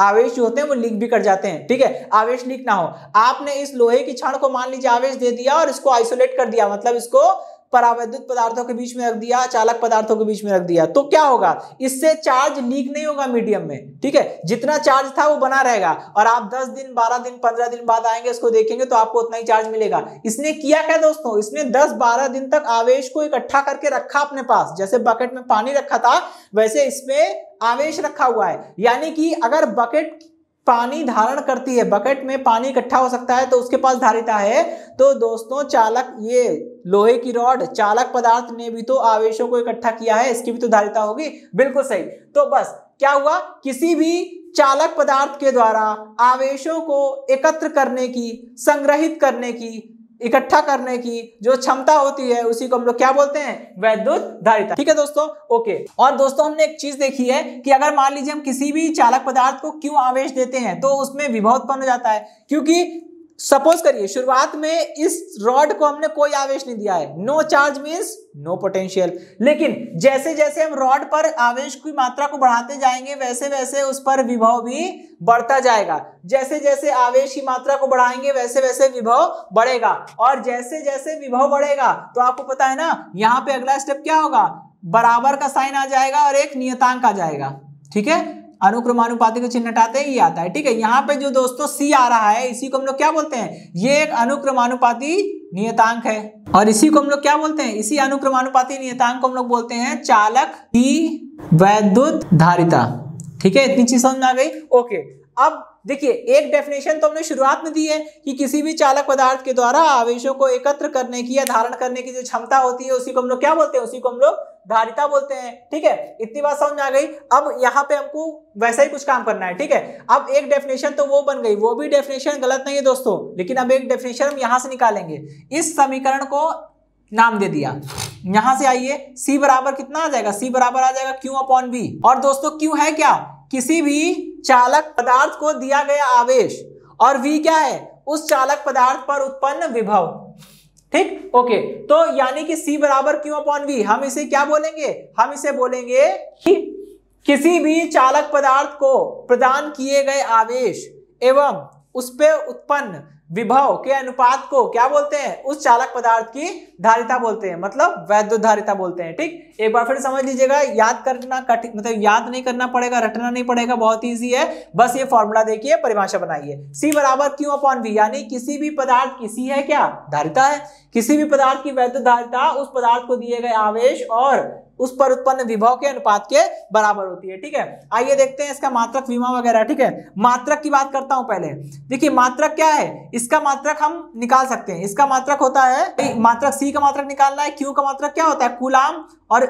आवेश जो होते हैं वो लीक भी कर जाते हैं, ठीक है? आवेश लीक ना हो। आपने इस लोहे की क्षण को मान लीजिए, आवेश दे दिया और इसको आइसोलेट कर दिया मतलब इसको परावैद्युत पदार्थों के बीच में रख दिया, चालक पदार्थों के बीच में रख दिया। तो क्या होगा? इससे चार्ज लीक नहीं होगा मीडियम में, ठीक है? जितना चार्ज था वो बना रहेगा। और आप 10 दिन 12 दिन 15 दिन बाद आएँगे इसको देखेंगे तो आपको उतना ही चार्ज मिलेगा। इसने किया क्या दोस्तों? इसने 10-12 दिन तक आवेश को इकट्ठा करके रखा अपने पास। जैसे बकेट में पानी रखा था, वैसे इसमें आवेश रखा हुआ है। यानी कि अगर बकेट पानी धारण करती है बकेट में पानी इकट्ठा हो सकता है तो उसके पास धारिता है। तो दोस्तों, चालक ये लोहे की रॉड, चालक पदार्थ ने भी तो आवेशों को इकट्ठा किया है, इसकी भी तो धारिता होगी। बिल्कुल सही। तो बस, क्या हुआ? किसी भी चालक पदार्थ के द्वारा आवेशों को एकत्र करने की, संग्रहित करने की, इकट्ठा करने की जो क्षमता होती है, उसी को हम लोग क्या बोलते हैं? वैद्युत धारिता। ठीक है दोस्तों? ओके। और दोस्तों, हमने एक चीज़ देखी है कि अगर मान लीजिए हम किसी भी चालक पदार्थ को क्यों आवेश देते हैं तो उसमें विभव उत्पन्न हो जाता है। क्योंकि सपोज़ करिए, शुरुआत में इस रॉड को हमने कोई आवेश नहीं दिया है। No charge means no potential लेकिन जैसे जैसे हम रॉड पर आवेश की मात्रा को बढ़ाते जाएँगे वैसे वैसे उस पर विभव भी बढ़ता जाएगा। जैसे जैसे आवेश की मात्रा को बढ़ाएँगे वैसे वैसे विभव बढ़ेगा। और जैसे जैसे विभव बढ़ेगा तो आपको पता है ना, यहाँ पे अगला स्टेप क्या होगा? बराबर का साइन आ जाएगा और एक नियतांक आ जाएगा। ठीक है? अनुक्रमानुपाती का चिन्ह हटाते ही आता है, ठीक है? यहाँ पे जो दोस्तों सी आ रहा है, इसी को हम लोग क्या बोलते हैं? ये एक अनुक्रमानुपाती नियतांक है। और इसी को हम लोग क्या बोलते हैं? इसी अनुक्रमानुपाती नियतांक को हम लोग बोलते हैं चालक की वैद्युत धारिता। ठीक है? इतनी चीज़ समझ में आ गई? ओके। अब देखिए, एक डेफिनेशन तो हमने शुरुआत में दी है कि किसी भी चालक पदार्थ के द्वारा आवेशों को एकत्र करने की या धारण करने की जो क्षमता होती है, उसी को हम लोग क्या बोलते हैं? उसी को हम लोग धारिता बोलते हैं, ठीक है? इतनी बात समझ में आ गई। अब यहाँ पे हमको वैसा ही कुछ काम करना है, ठीक है? अब एक डेफिनेशन तो वो बन गई, वो भी डेफिनेशन गलत नहीं है दोस्तों, लेकिन अब एक डेफिनेशन हम यहाँ से निकालेंगे। इस समीकरण को नाम दे दिया। यहाँ से आइए सी बराबर कितना आ जाएगा? सी बराबर आ जाएगा क्यू अपॉन बी और दोस्तों क्यू है क्या? किसी भी चालक पदार्थ को दिया गया आवेश। और वी क्या है? उस चालक पदार्थ पर उत्पन्न विभव। ठीक? ओके तो यानी कि सी बराबर क्यू अपॉन वी हम इसे क्या बोलेंगे? हम इसे बोलेंगे कि किसी भी चालक पदार्थ को प्रदान किए गए आवेश एवं उस पर उत्पन्न विभव के अनुपात को क्या बोलते हैं? उस चालक पदार्थ की धारिता बोलते हैं। मतलब वैद्युत धारिता बोलते हैं, ठीक? एक बार फिर समझ लीजिएगा, याद करना कठिन मतलब याद नहीं करना पड़ेगा, रटना नहीं पड़ेगा, बहुत ईजी है। बस ये फॉर्मूला देखिए, परिभाषा बनाइए। सी बराबर क्यू अपॉन वी यानी किसी भी पदार्थ की सी है क्या? धारिता है। किसी भी पदार्थ की वैद्युत धारिता उस पदार्थ को दिए गए आवेश और उस पर उत्पन्न विभव के अनुपात के बराबर होती है, ठीक है? आइए देखते हैं इसका मात्रक विमा वगैरह, ठीक है? मात्रक की बात करता हूँ पहले। देखिए, मात्रक क्या है? इसका मात्रक हम निकाल सकते हैं। इसका मात्रक होता है मात्रक सी का मात्रक निकालना है क्यू का मात्रक क्या होता है? कुलाम और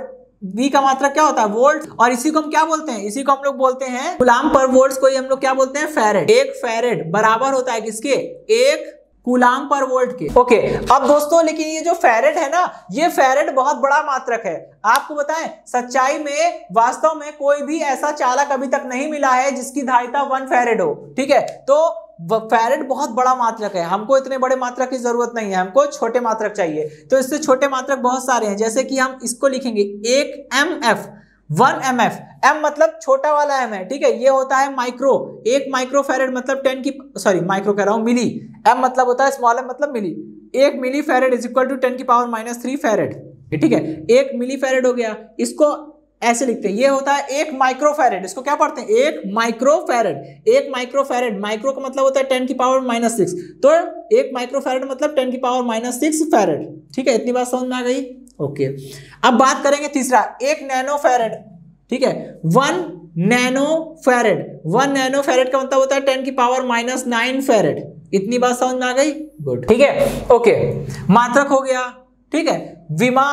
वी का मात्रक क्या होता है? वोल्ट। और इसी को हम क्या बोलते हैं? इसी को हम लोग बोलते हैं गुलाम पर वोल्ट को हम लोग क्या बोलते हैं? फेरेड। एक फेरेड बराबर होता है किसके? एक कुलाम पर वोल्ट के। ओके, अब दोस्तों, लेकिन ये जो फेरेड है ना, ये फेरेड बहुत बड़ा मात्रक है। आपको बताएँ, सच्चाई में, वास्तव में कोई भी ऐसा चालक अभी तक नहीं मिला है जिसकी धारिता वन फेरेड हो, ठीक है? तो फेरेड बहुत बड़ा मात्रक है। हमको इतने बड़े मात्रक की ज़रूरत नहीं है, हमको छोटे मात्रक चाहिए। तो इससे छोटे मात्रक बहुत सारे हैं, जैसे कि हम इसको लिखेंगे एक M F. One M F M मतलब छोटा वाला एम है, ठीक है? ये होता है माइक्रो, एक माइक्रो फेरेड मतलब टेन की, सॉरी, माइक्रो कह रहा हूँ, मिली। एम मतलब होता है स्मॉल एम मतलब मिली। एक milli farad is equal to ten की पावर माइनस थ्री फेरेड ठीक है? एक मिली फेरेड हो गया। इसको ऐसे लिखते हैं। ये होता है एक माइक्रोफेरेड। इसको क्या पढ़ते हैं? एक माइक्रोफेरेड। एक माइक्रोफेरेड, माइक्रो का मतलब होता है टेन की पावर माइनस सिक्स तो एक माइक्रोफेरेड मतलब टेन की पावर माइनस सिक्स फेरेड ठीक है? इतनी बात समझ में आ गई? ओके अब बात करेंगे तीसरा, एक नैनो फेरेड ठीक है? One nano farad one nano farad का मतलब होता है टेन की पावर माइनस नाइन फेरेड इतनी बात समझ में आ गई? गुड ठीक है? ओके मात्रक हो गया. ठीक है? विमा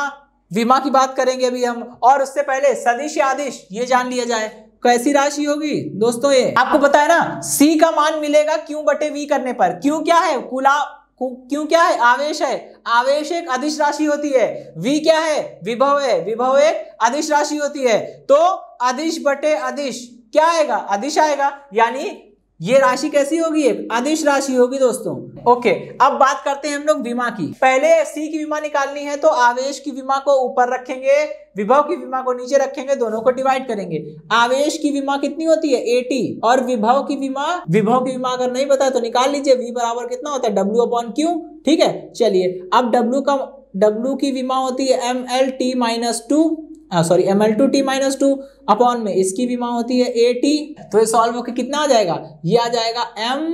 विमा की बात करेंगे अभी हम। और उससे पहले सदिश आदिश, ये जान लिया जाए। कैसी राशि होगी? दोस्तों, ये आपको पता है ना सी का मान मिलेगा क्यों बटे वी करने पर? क्यों क्या है? कुला क्यों, क्या है? आवेश है। आवेश एक अधिश राशि होती है। वी क्या है? विभव है। विभव एक अधिश राशि होती है। तो अधिश बटे अधिश क्या आएगा? अधिश आएगा, यानी ये राशि कैसी होगी? एक आदिश राशि होगी दोस्तों। ओके, अब बात करते हैं हम लोग बीमा की। पहले सी की बीमा निकालनी है तो आवेश की बीमा को ऊपर रखेंगे, विभव की बीमा को नीचे रखेंगे, दोनों को डिवाइड करेंगे। आवेश की बीमा कितनी होती है? एटी और विभव की बीमा? विभव की बीमा अगर नहीं पता तो निकाल लीजिए वी बराबर कितना होता है? डब्ल्यू अपॉन क्यू ठीक है? चलिए, अब डब्ल्यू का डब्ल्यू की बीमा होती है M L T minus two sorry M L two T minus two upon में इसकी भी माँ होती है ए टी तो ये सॉल्व होकर कितना आ जाएगा? ये आ जाएगा M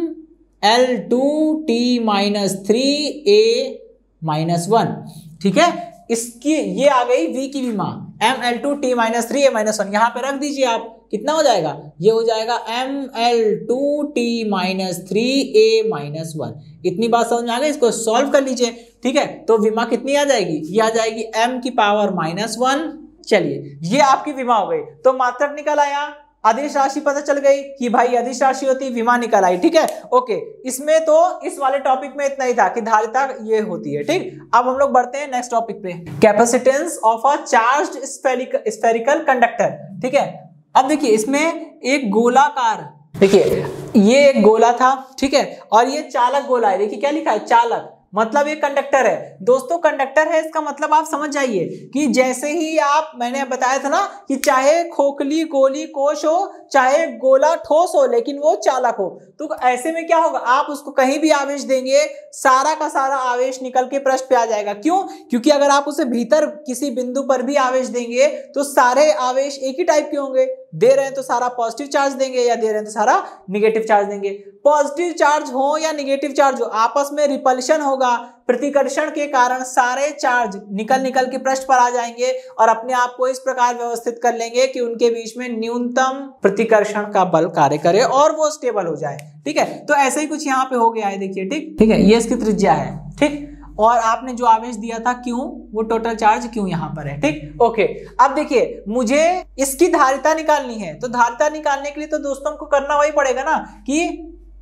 L two T minus three A minus one ठीक है? इसकी, ये आ गई v की भी माँ। M L two T minus three A minus one यहाँ पे रख दीजिए आप। कितना हो जाएगा? ये हो जाएगा M L two T minus three A minus one इतनी बात समझ में आ गई? इसको सॉल्व कर लीजिए। ठीक है? तो विमा कितनी आ जाएगी? ये आ जाएगी m की पावर माइनस वन चलिए, ये आपकी विमा हो गई। तो मात्रक निकल आया अधिश राशि पता चल गई कि भाई अधिश राशि होती, विमा निकल आई, ठीक है? ओके, इसमें तो इस वाले टॉपिक में इतना ही था कि धारिता ये होती है, ठीक? अब हम लोग बढ़ते हैं नेक्स्ट टॉपिक पे। Capacitance of a charge spherical conductor ठीक है? अब देखिए, इसमें एक गोलाकार, देखिए, ये एक गोला था, ठीक है? और ये चालक गोला है, देखिए क्या लिखा है? चालक। मतलब ये कंडक्टर है। दोस्तों कंडक्टर है इसका मतलब आप समझ जाइए कि जैसे ही आप, मैंने बताया था ना कि चाहे खोखली, गोली, कोश हो, चाहे गोला, ठोस हो, लेकिन वो चालक हो। तो ऐसे में क्या होगा? आप उसको कहीं भी आवेश देंगे, सारा का सारा आवेश निकल के पृष्ठ पे आ जाएगा। क्यों? क्योंकि अगर आप उसे भीतर किसी बिंदु पर भी आवेश देंगे तो सारे आवेश एक ही टाइप के होंगे। दे रहे हैं तो सारा पॉजिटिव चार्ज देंगे या दे रहे हैं तो सारा निगेटिव चार्ज देंगे। पॉजिटिव चार्ज हो या निगेटिव चार्ज हो, आपस में रिपल्शन होगा। प्रतिकर्षण के कारण सारे चार्ज निकल निकल के पृष्ठ पर आ जाएँगे और अपने आप को इस प्रकार व्यवस्थित कर लेंगे कि उनके बीच में न्यूनतम प्रतिकर्षण का बल कार्य करे और वो स्टेबल हो जाए। ठीक है? तो ऐसे ही कुछ यहाँ पे हो गया है, देखिए, ठीक? ठीक है? ये इसकी त्रिज्या है, ठीक? और आपने जो आवेश दिया था क्यों? वो टोटल चार्ज क्यों यहाँ पर है? ठीक? ओके अब देखिए, मुझे इसकी धारिता निकालनी है। तो धारिता निकालने के लिए तो दोस्तों को करना वही पड़ेगा ना कि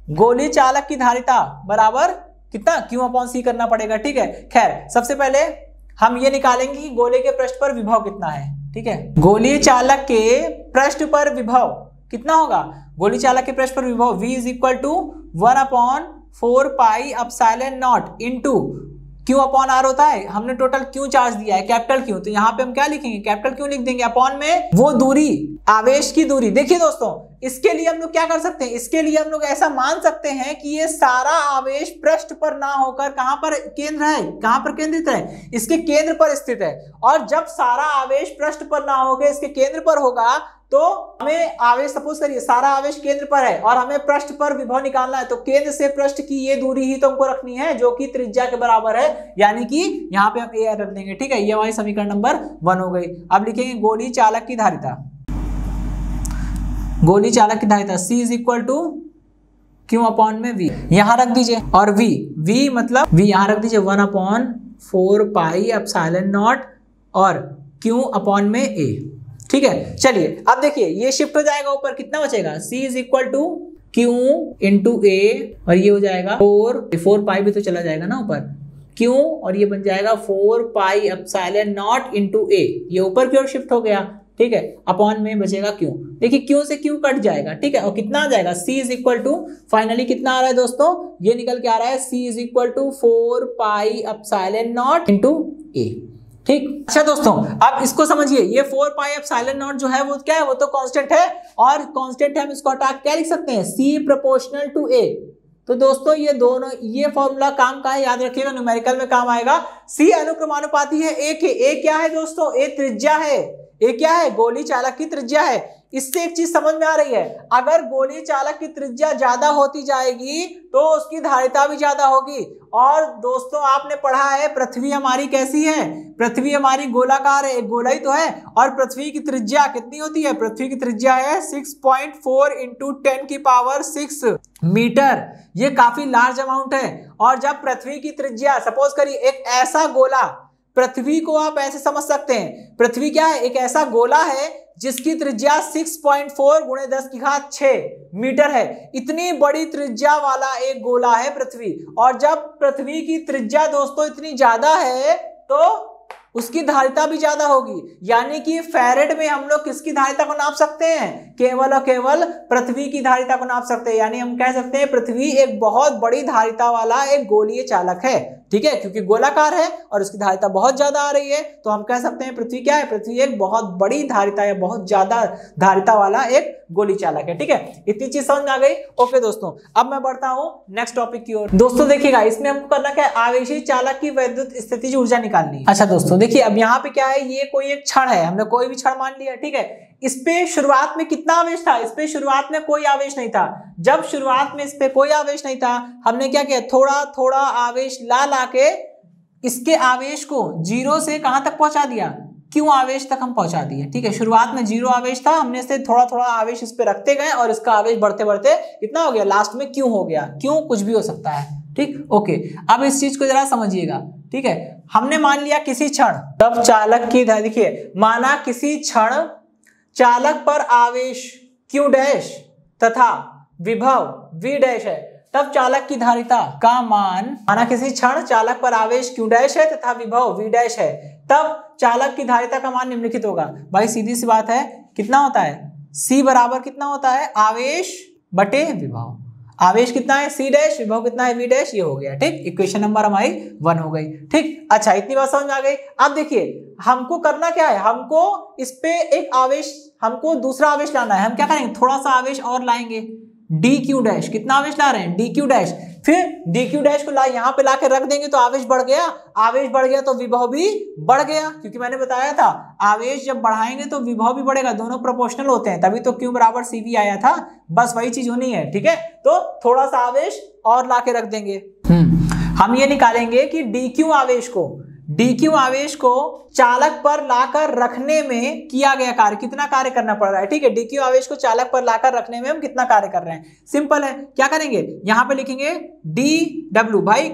गोली चालक की धारिता बराबर कितना? क्यों अपॉन सी करना पड़ेगा, ठीक है? खैर, सबसे पहले हम ये निकालेंगे कि गोले के पृष्ठ पर विभव कितना है, ठीक है? गोली चालक के पृष्ठ पर विभव कितना होगा? गोली चालक के पृष्ठ पर विभव v is equal to one upon four pi epsilon naught into Q upon R होता है। हमने टोटल क्यू चार्ज दिया है? Capital Q? तो यहाँ पे हम क्या लिखेंगे? कैपिटल क्यू लिख देंगे? अपॉन में वो दूरी, आवेश की दूरी। देखिए दोस्तों इसके लिए हम लोग क्या कर सकते हैं? इसके लिए हम लोग ऐसा मान सकते हैं कि ये सारा आवेश पृष्ठ पर ना होकर कहाँ पर केंद्र है? कहाँ पर केंद्रित है? इसके केंद्र पर स्थित है। और जब सारा आवेश पृष्ठ पर ना होकर इसके केंद्र पर होगा तो हमें आवेश, सपोज़ करिए, सारा आवेश केंद्र पर है और हमें पृष्ठ पर विभव निकालना है तो केंद्र से पृष्ठ की ये दूरी ही तो हमको रखनी है, जो कि त्रिज्या के बराबर है। यानी कि यहाँ पे हम ए रख देंगे, ठीक है? ये हमारी समीकरण नंबर वन हो गई। अब लिखेंगे गोली चालक की धारिता। गोली चालक की धारिता, C is equal to Q upon में V यहाँ रख दीजिए, और V V मतलब V यहाँ रख दीजिए वन अपॉन फोर पाई अब साइलेंट नॉट और क्यों अपॉन में A ठीक है? चलिए, अब देखिए, ये शिफ्ट हो जाएगा ऊपर, कितना बचेगा? C is equal to Q into A और ये हो जाएगा फोर फोर पाई भी तो चला जाएगा ना ऊपर। क्यू और ये बन जाएगा four pi epsilon naught into A ये ऊपर की ओर शिफ्ट हो गया, ठीक है? अपॉन में बचेगा क्यू देखिए क्यू से क्यू कट जाएगा, ठीक है? और कितना आ जाएगा? C is equal to finally कितना आ रहा है दोस्तों? ये निकल के आ रहा है C is equal to four pi epsilon naught into A ठीक? अच्छा दोस्तों, अब इसको समझिए, ये four pi epsilon naught जो है, वो क्या है? वो तो कांस्टेंट है, और कांस्टेंट है हम इसको हटा क्या लिख सकते हैं? सी प्रोपोर्शनल टू ए तो दोस्तों, ये दोनों, ये फॉर्मूला काम का है, याद रखिएगा न्यूमेरिकल में काम आएगा। सी अनुक्रमानुपाती है ए के ए क्या है दोस्तों? ए त्रिज्या है। ए क्या है? गोली चालक की त्रिज्या है। इससे एक चीज़ समझ में आ रही है, अगर गोली चालक की त्रिज्या ज़्यादा होती जाएगी तो उसकी धारिता भी ज़्यादा होगी। और दोस्तों, आपने पढ़ा है, पृथ्वी हमारी कैसी है? पृथ्वी हमारी गोलाकार है एक गोला ही तो है, और पृथ्वी की त्रिज्या कितनी होती है? पृथ्वी की त्रिज्या है 6.4 पॉइंट फोर इंटू टेन की पावर सिक्स मीटर ये काफ़ी लार्ज अमाउंट है। और जब पृथ्वी की त्रिज्या सपोज़ करिए, एक ऐसा गोला पृथ्वी को आप ऐसे समझ सकते हैं। पृथ्वी क्या है? एक ऐसा गोला है जिसकी त्रिज्या 6.4 पॉइंट गुणे दस की घात 6 मीटर है। इतनी बड़ी त्रिज्या वाला एक गोला है पृथ्वी। और जब पृथ्वी की त्रिज्या दोस्तों इतनी ज़्यादा है तो उसकी धारिता भी ज़्यादा होगी। यानी कि फेरेड में हम लोग किसकी धारिता को नाप सकते हैं? केवल और केवल पृथ्वी की धारिता को नाप सकते हैं। यानी हम कह सकते हैं पृथ्वी एक बहुत बड़ी धारिता वाला एक गोलीय चालक है। ठीक है? क्योंकि गोलाकार है और उसकी धारिता बहुत ज़्यादा आ रही है तो हम कह सकते हैं पृथ्वी क्या है? पृथ्वी एक बहुत बड़ी धारिता या बहुत ज़्यादा धारिता वाला एक गोली चालक है, ठीक है? इतनी चीज़ समझ आ गई? ओके दोस्तों, अब मैं बढ़ता हूँ नेक्स्ट टॉपिक की ओर। दोस्तों, देखिएगा, इसमें हमको करना क्या है? आवेशी चालक की वैद्युत स्थिति ऊर्जा निकालनी अच्छा दोस्तों, देखिए, अब यहाँ पे क्या है? ये कोई एक क्षण है, हमने कोई भी क्षण मान लिया, ठीक है? इस पे शुरुआत में कितना आवेश था? इस पे शुरुआत में कोई आवेश नहीं था। जब शुरुआत में इस पे कोई आवेश नहीं था, हमने क्या किया? थोड़ा थोड़ा आवेश ला ला के इसके आवेश को ज़ीरो से कहाँ तक पहुँचा दिया? क्यों आवेश तक हम पहुँचा दिए? ठीक है, शुरुआत में ज़ीरो आवेश था, हमने इसे थोड़ा थोड़ा आवेश इस पे रखते गए और इसका आवेश बढ़ते बढ़ते कितना हो गया। लास्ट में क्यों हो गया? क्यों? कुछ भी हो सकता है। ठीक? ओके, अब इस चीज़ को जरा समझिएगा। ठीक है, हमने मान लिया किसी क्षण। तब चालक की, देखिए, माना किसी क्षण चालक पर आवेश क्यू डैश? तथा विभव वी डैश है। तब चालक की धारिता का मान, माना किसी क्षण चालक पर आवेश क्यू डैश है तथा विभव वी डैश है। तब चालक की धारिता का मान निम्नलिखित होगा। भाई, सीधी सी बात है, कितना होता है? सी बराबर कितना होता है? आवेश बटे विभव। आवेश कितना है? सी डैश विभव कितना है? वी डैश ये हो गया, ठीक? इक्वेशन नंबर हमारी वन हो गई, ठीक? अच्छा इतनी बात समझ में आ गई। अब देखिए, हमको करना क्या है? हमको इस पे एक आवेश, हमको दूसरा आवेश लाना है। हम क्या करेंगे? थोड़ा सा आवेश और लाएँगे। डी क्यू डैश कितना आवेश ला रहे हैं? डी क्यू डैश फिर डी क्यू डैश को ला यहाँ पे लाके रख देंगे तो आवेश बढ़ गया। आवेश बढ़ गया तो विभव भी बढ़ गया क्योंकि मैंने बताया था आवेश जब बढ़ाएँगे तो विभव भी बढ़ेगा। दोनों प्रोपोर्शनल होते हैं तभी तो क्यू बराबर सी भी आया था। बस वही चीज़ होनी है ठीक है? तो थोड़ा सा आवेश और ला के रख देंगे। हम्म, हम ये निकालेंगे कि डी क्यू आवेश को डीक्यू आवेश को चालक पर लाकर रखने में किया गया कार्य। कितना कार्य करना पड़ रहा है? ठीक है, डीक्यू आवेश को चालक पर लाकर रखने में हम कितना कार्य कर रहे हैं? सिंपल है। क्या करेंगे? यहाँ पे लिखेंगे डी डब्ल्यू भाई,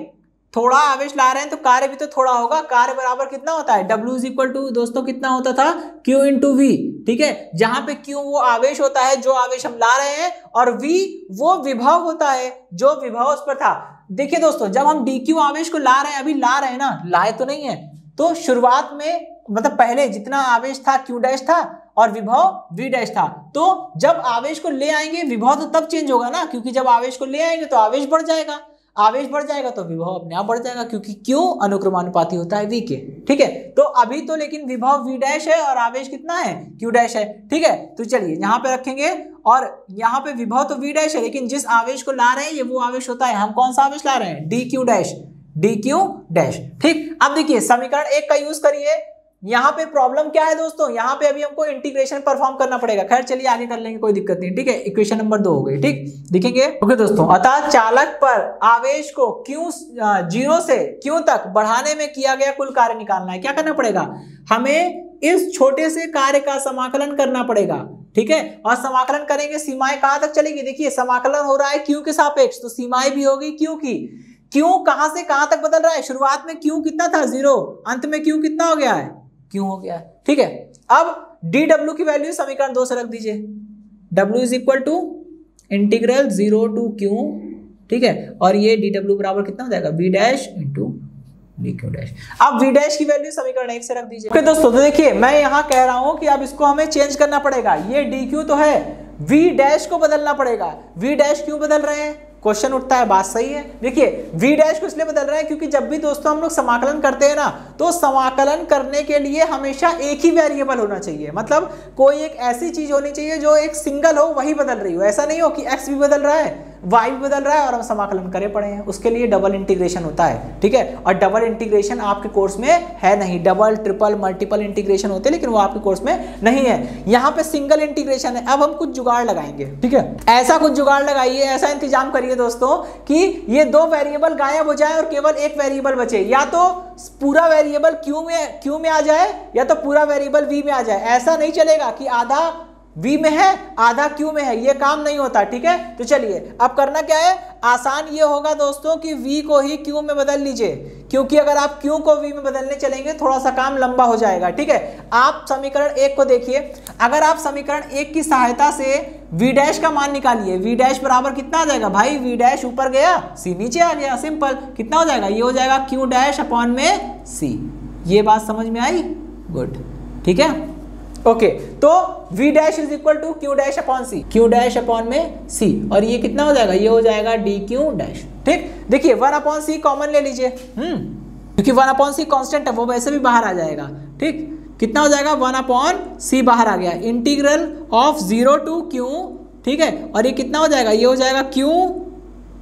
थोड़ा आवेश ला रहे हैं तो कार्य भी तो थोड़ा होगा। कार्य बराबर कितना होता है? डब्ल्यू इज़ इक्वल टू दोस्तों, कितना होता था? क्यू इंटू वी ठीक है? जहाँ पे क्यू वो आवेश होता है, जो आवेश हम ला रहे हैं, और वी वो विभव होता है, जो विभव उस पर था। देखिए दोस्तों, जब हम डी क्यू आवेश को ला रहे हैं, अभी ला रहे हैं ना, लाए तो नहीं है। तो शुरुआत में मतलब पहले जितना आवेश था क्यू डैश था और विभव वी डैश था। तो जब आवेश को ले आएँगे, विभव तो तब चेंज होगा ना, क्योंकि जब आवेश को ले आएँगे तो आवेश बढ़ जाएगा। आवेश बढ़ जाएगा तो विभव अपने आप बढ़ जाएगा, क्योंकि क्यों अनुक्रमानुपाती होता है वी के ठीक है? तो अभी तो लेकिन विभव वी डैश है और आवेश कितना है? क्यू डैश है। ठीक है? तो चलिए, यहाँ पे रखेंगे और यहाँ पे विभव तो वी डैश है, लेकिन जिस आवेश को ला रहे हैं, ये वो आवेश होता है। हम कौन सा आवेश ला रहे हैं? D Q dash D Q dash ठीक? अब देखिए, समीकरण एक का यूज़ करिए। यहाँ पे प्रॉब्लम क्या है दोस्तों? यहाँ पे अभी हमको इंटीग्रेशन परफॉर्म करना पड़ेगा। खैर, चलिए आगे कर लेंगे, कोई दिक्कत नहीं, ठीक है? इक्वेशन नंबर दो हो गई, ठीक? दिखेंगे? ओके दोस्तों, अतः चालक पर आवेश को क्यों ज़ीरो से क्यों तक बढ़ाने में किया गया कुल कार्य निकालना है? क्या करना पड़ेगा? हमें इस छोटे से कार्य का समाकलन करना पड़ेगा, ठीक है? और समाकलन करेंगे, सीमाएँ कहाँ तक चलेगी? देखिए, समाकलन हो रहा है क्यों के सापेक्ष तो सीमाएँ भी होगी क्यों की। क्यों कहाँ से कहाँ तक बदल रहा है? शुरुआत में क्यों कितना था? ज़ीरो अंत में क्यों कितना हो गया है? क्यों हो गया? ठीक है? अब डी डब्ल्यू की वैल्यू समीकरण दो से रख दीजिए। W is equal to integral zero to Q ठीक है? और ये डी डब्ल्यू बराबर कितना हो जाएगा? V dash into D Q dash अब वी डैश की वैल्यू समीकरण एक से रख दीजिए। okay, दोस्तों तो देखिए मैं यहाँ कह रहा हूँ कि अब इसको हमें चेंज करना पड़ेगा। ये डी क्यू तो है। वी डैश को बदलना पड़ेगा। वी डैश क्यों बदल रहे हैं? क्वेश्चन उठता है, बात सही है। देखिए वी डैश को इसलिए बदल रहा है क्योंकि जब भी दोस्तों हम लोग समाकलन करते हैं ना तो समाकलन करने के लिए हमेशा एक ही वेरिएबल होना चाहिए। मतलब कोई एक ऐसी चीज़ होनी चाहिए जो एक सिंगल हो, वही बदल रही हो। ऐसा नहीं हो कि एक्स भी बदल रहा है। वाई भी बदल रहा है और हम समाकलन करे पड़े हैं। उसके लिए डबल इंटीग्रेशन होता है। ठीक है? और डबल इंटीग्रेशन आपके कोर्स में है नहीं। डबल ट्रिपल मल्टीपल इंटीग्रेशन होते हैं, लेकिन वो आपके कोर्स में नहीं है। यहाँ पे सिंगल इंटीग्रेशन है। अब हम कुछ जुगाड़ लगाएँगे। ठीक है? ऐसा कुछ जुगाड़ लगाइए, ऐसा इंतज़ाम करिए दोस्तों कि ये दो वेरिएबल गायब हो जाए और केवल एक वेरिएबल बचे। या तो पूरा वेरिएबल क्यू में क्यू में आ जाए, या तो पूरा वेरिएबल वी में आ जाए। ऐसा नहीं चलेगा कि आधा वी में है, आधा क्यू में है, ये काम नहीं होता, ठीक है? तो चलिए, अब करना क्या है? आसान ये होगा दोस्तों कि v को ही q में बदल लीजिए, क्योंकि अगर आप q को v में बदलने चलेंगे थोड़ा सा काम लंबा हो जाएगा, ठीक है? आप समीकरण एक को देखिए, अगर आप समीकरण एक की सहायता से v डैश का मान निकालिए v डैश बराबर कितना आ जाएगा? भाई v डैश ऊपर गया c नीचे आ गया, सिंपल, कितना हो जाएगा? ये हो जाएगा q डैश अपॉन में c ये बात समझ में आई? गुड, ठीक है? ओके तो v dash is equal to Q dash upon C Q dash upon में c. और ये कितना हो जाएगा? ये हो जाएगा डी क्यू डैश ठीक? देखिए वन अपॉन सी कॉमन ले लीजिए। हम्म। क्योंकि वन अपॉन सी कॉन्स्टेंट है, वो वैसे भी बाहर आ जाएगा। ठीक? कितना हो जाएगा? वन अपॉन सी बाहर आ गया। Integral of zero to Q ठीक है? और ये कितना हो जाएगा? ये हो जाएगा क्यू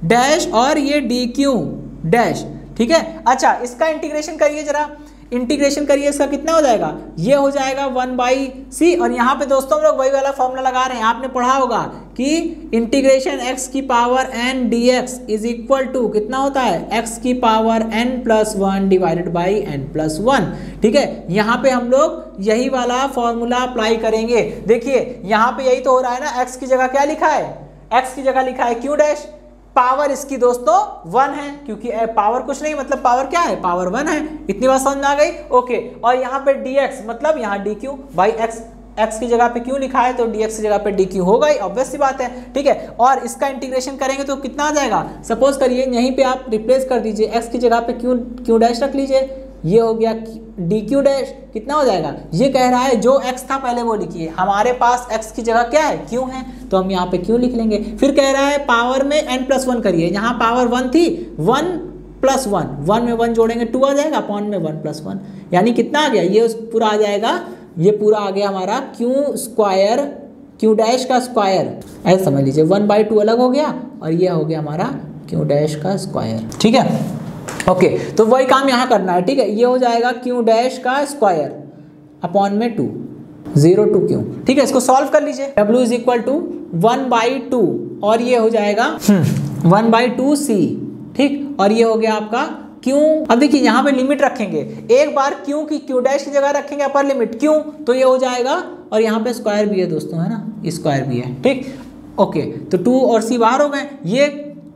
डैश और ये डी क्यू डैश ठीक है? अच्छा इसका इंटीग्रेशन करिए जरा। इंटीग्रेशन करिए, इसका कितना हो जाएगा? ये हो जाएगा वन बाई सी और यहाँ पे दोस्तों हम लोग वही वाला फॉर्मूला लगा रहे हैं। आपने पढ़ा होगा कि इंटीग्रेशन एक्स की power N D X is equal to कितना होता है? एक्स की power N plus one divided by N plus one ठीक है? यहाँ पे हम लोग यही वाला फॉर्मूला अप्लाई करेंगे। देखिए, यहाँ पे यही तो हो रहा है ना एक्स की जगह क्या लिखा है? एक्स की जगह लिखा है क्यू डैश पावर इसकी दोस्तों वन है, क्योंकि पावर कुछ नहीं मतलब पावर क्या है? पावर वन है। इतनी बात समझ में आ गई? ओके और यहाँ पे dx मतलब यहाँ D Q by X X की जगह पे क्यों लिखा है? तो dx की जगह पे dq होगा ही ऑब्वियस सी बात है, ठीक है? और इसका इंटीग्रेशन करेंगे तो कितना आ जाएगा? सपोज़ करिए, यहीं पे आप रिप्लेस कर दीजिए, x की जगह पे क्यों क्यों डैश रख लीजिए? ये हो गया डी क्यू डैश कितना हो जाएगा? ये कह रहा है जो x था पहले वो लिखिए। हमारे पास x की जगह क्या है? क्यों है। तो हम यहाँ पे क्यों लिख लेंगे। फिर कह रहा है पावर में n प्लस वन करिए। यहाँ पावर वन थी। वन प्लस वन वन में वन जोड़ेंगे टू आ जाएगा। अपॉन में वन प्लस वन यानी कितना आ गया? ये पूरा आ जाएगा। ये पूरा आ गया हमारा क्यू स्क्वायर क्यू डैश का स्क्वायर ऐसा समझ लीजिए। वन बाई टू अलग हो गया और ये हो गया हमारा क्यू डैश का स्क्वायर ठीक है? ओके तो वही काम यहाँ करना है ठीक है? ये हो जाएगा क्यू डैश का स्क्वायर अपॉन में टू ज़ीरो टू क्यू? ठीक है इसको सॉल्व कर लीजिए। W is equal to one by two और ये हो जाएगा वन बाई टू सी ठीक? और ये हो गया आपका क्यों अब देखिए यहाँ पे लिमिट रखेंगे। एक बार क्यों की क्यू डैश की जगह रखेंगे अपर लिमिट क्यों? तो ये हो जाएगा और यहाँ पे स्क्वायर भी है दोस्तों है ना? स्क्वायर भी है ठीक? ओके तो टू और सी बाहर हो गए। ये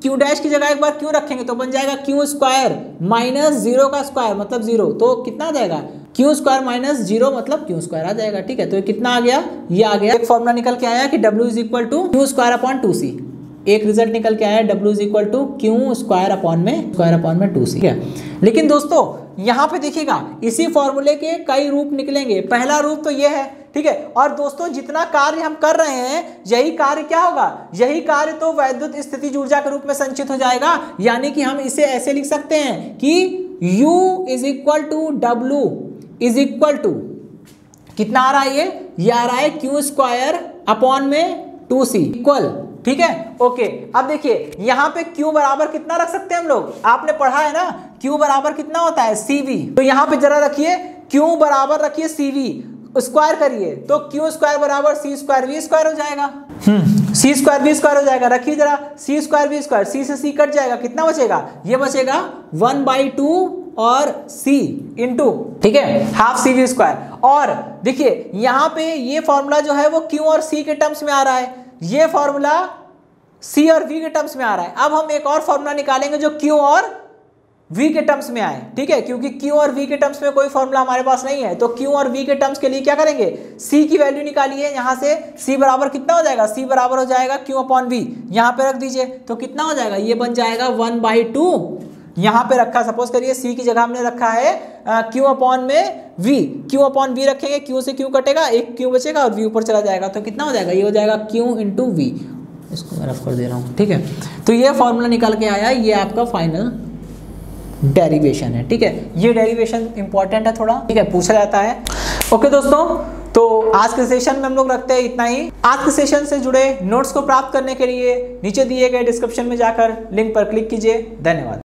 क्यू डैश की जगह एक बार क्यों रखेंगे तो बन जाएगा क्यू स्क्वायर माइनस ज़ीरो का स्क्वायर मतलब ज़ीरो तो कितना आ जाएगा? क्यू स्क्वायर माइनस ज़ीरो मतलब क्यू स्क्वायर आ जाएगा, ठीक है? तो कितना आ गया? ये आ गया। एक फॉर्मुला निकल के आया कि W is equal to Q square upon two C एक रिज़ल्ट निकल के आया W is equal to Q square upon में स्क्वायर अपॉन में टू सी लेकिन दोस्तों, यहाँ पे देखिएगा, इसी फॉर्मूले के कई रूप निकलेंगे। पहला रूप तो ये है ठीक है? और दोस्तों, जितना कार्य हम कर रहे हैं, यही कार्य क्या होगा? यही कार्य तो वैद्युत स्थिति ऊर्जा के रूप में संचित हो जाएगा। यानी कि हम इसे ऐसे लिख सकते हैं कि U is equal to W is equal to कितना आ रहा है ये? ये आ रहा है क्यू स्क्वायर अपॉन में टू सी इक्वल ठीक है? ओके अब देखिए, यहाँ पे Q बराबर कितना रख सकते हैं हम लोग? आपने पढ़ा है ना? Q बराबर कितना होता है? CV तो यहाँ पे जरा रखिए, Q बराबर रखिए CV स्क्वायर करिए तो क्यू स्क्वायर बराबर सी स्क्वायर वी स्क्वायर हो जाएगा। सी स्क्वायर वी स्क्वायर हो जाएगा। रखिए जरा C square V square C से सी कट जाएगा, कितना बचेगा? ये बचेगा वन बाई टू और सी इंटू ठीक है? Half C V square. और देखिए, यहाँ पे ये फॉर्मूला जो है वो क्यू और सी के टर्म्स में आ रहा है। ये फॉर्मूला सी और वी के टर्म्स में आ रहा है। अब हम एक और फॉर्मूला निकालेंगे जो क्यू और v के टर्म्स में आए, ठीक है? क्योंकि q और v के टर्म्स में कोई फॉर्मूला हमारे पास नहीं है तो q और v के टर्म्स के लिए क्या करेंगे? C की वैल्यू निकालिए, यहाँ से c बराबर कितना हो जाएगा? C बराबर हो जाएगा q अपॉन वी यहाँ पे रख दीजिए तो कितना हो जाएगा? ये बन जाएगा वन बाई टू यहाँ पे रखा सपोज़ करिए c की जगह हमने रखा है क्यू अपॉन में वी क्यू अपॉन वी रखेंगे क्यू से क्यू कटेगा, एक क्यू बचेगा और वी ऊपर चला जाएगा तो कितना हो जाएगा? ये हो जाएगा q इंटू वी इसको मैं रफ कर दे रहा हूँ, ठीक है? तो ये फॉर्मूला निकाल के आया, ये आपका फाइनल डेरिवेशन है, ठीक है? ये डेरिवेशन इंपॉर्टेंट है थोड़ा, ठीक है? पूछा जाता है। ओके दोस्तों तो आज के सेशन में हम लोग रखते हैं इतना ही। आज के सेशन से जुड़े नोट्स को प्राप्त करने के लिए नीचे दिए गए डिस्क्रिप्शन में जाकर लिंक पर क्लिक कीजिए। धन्यवाद।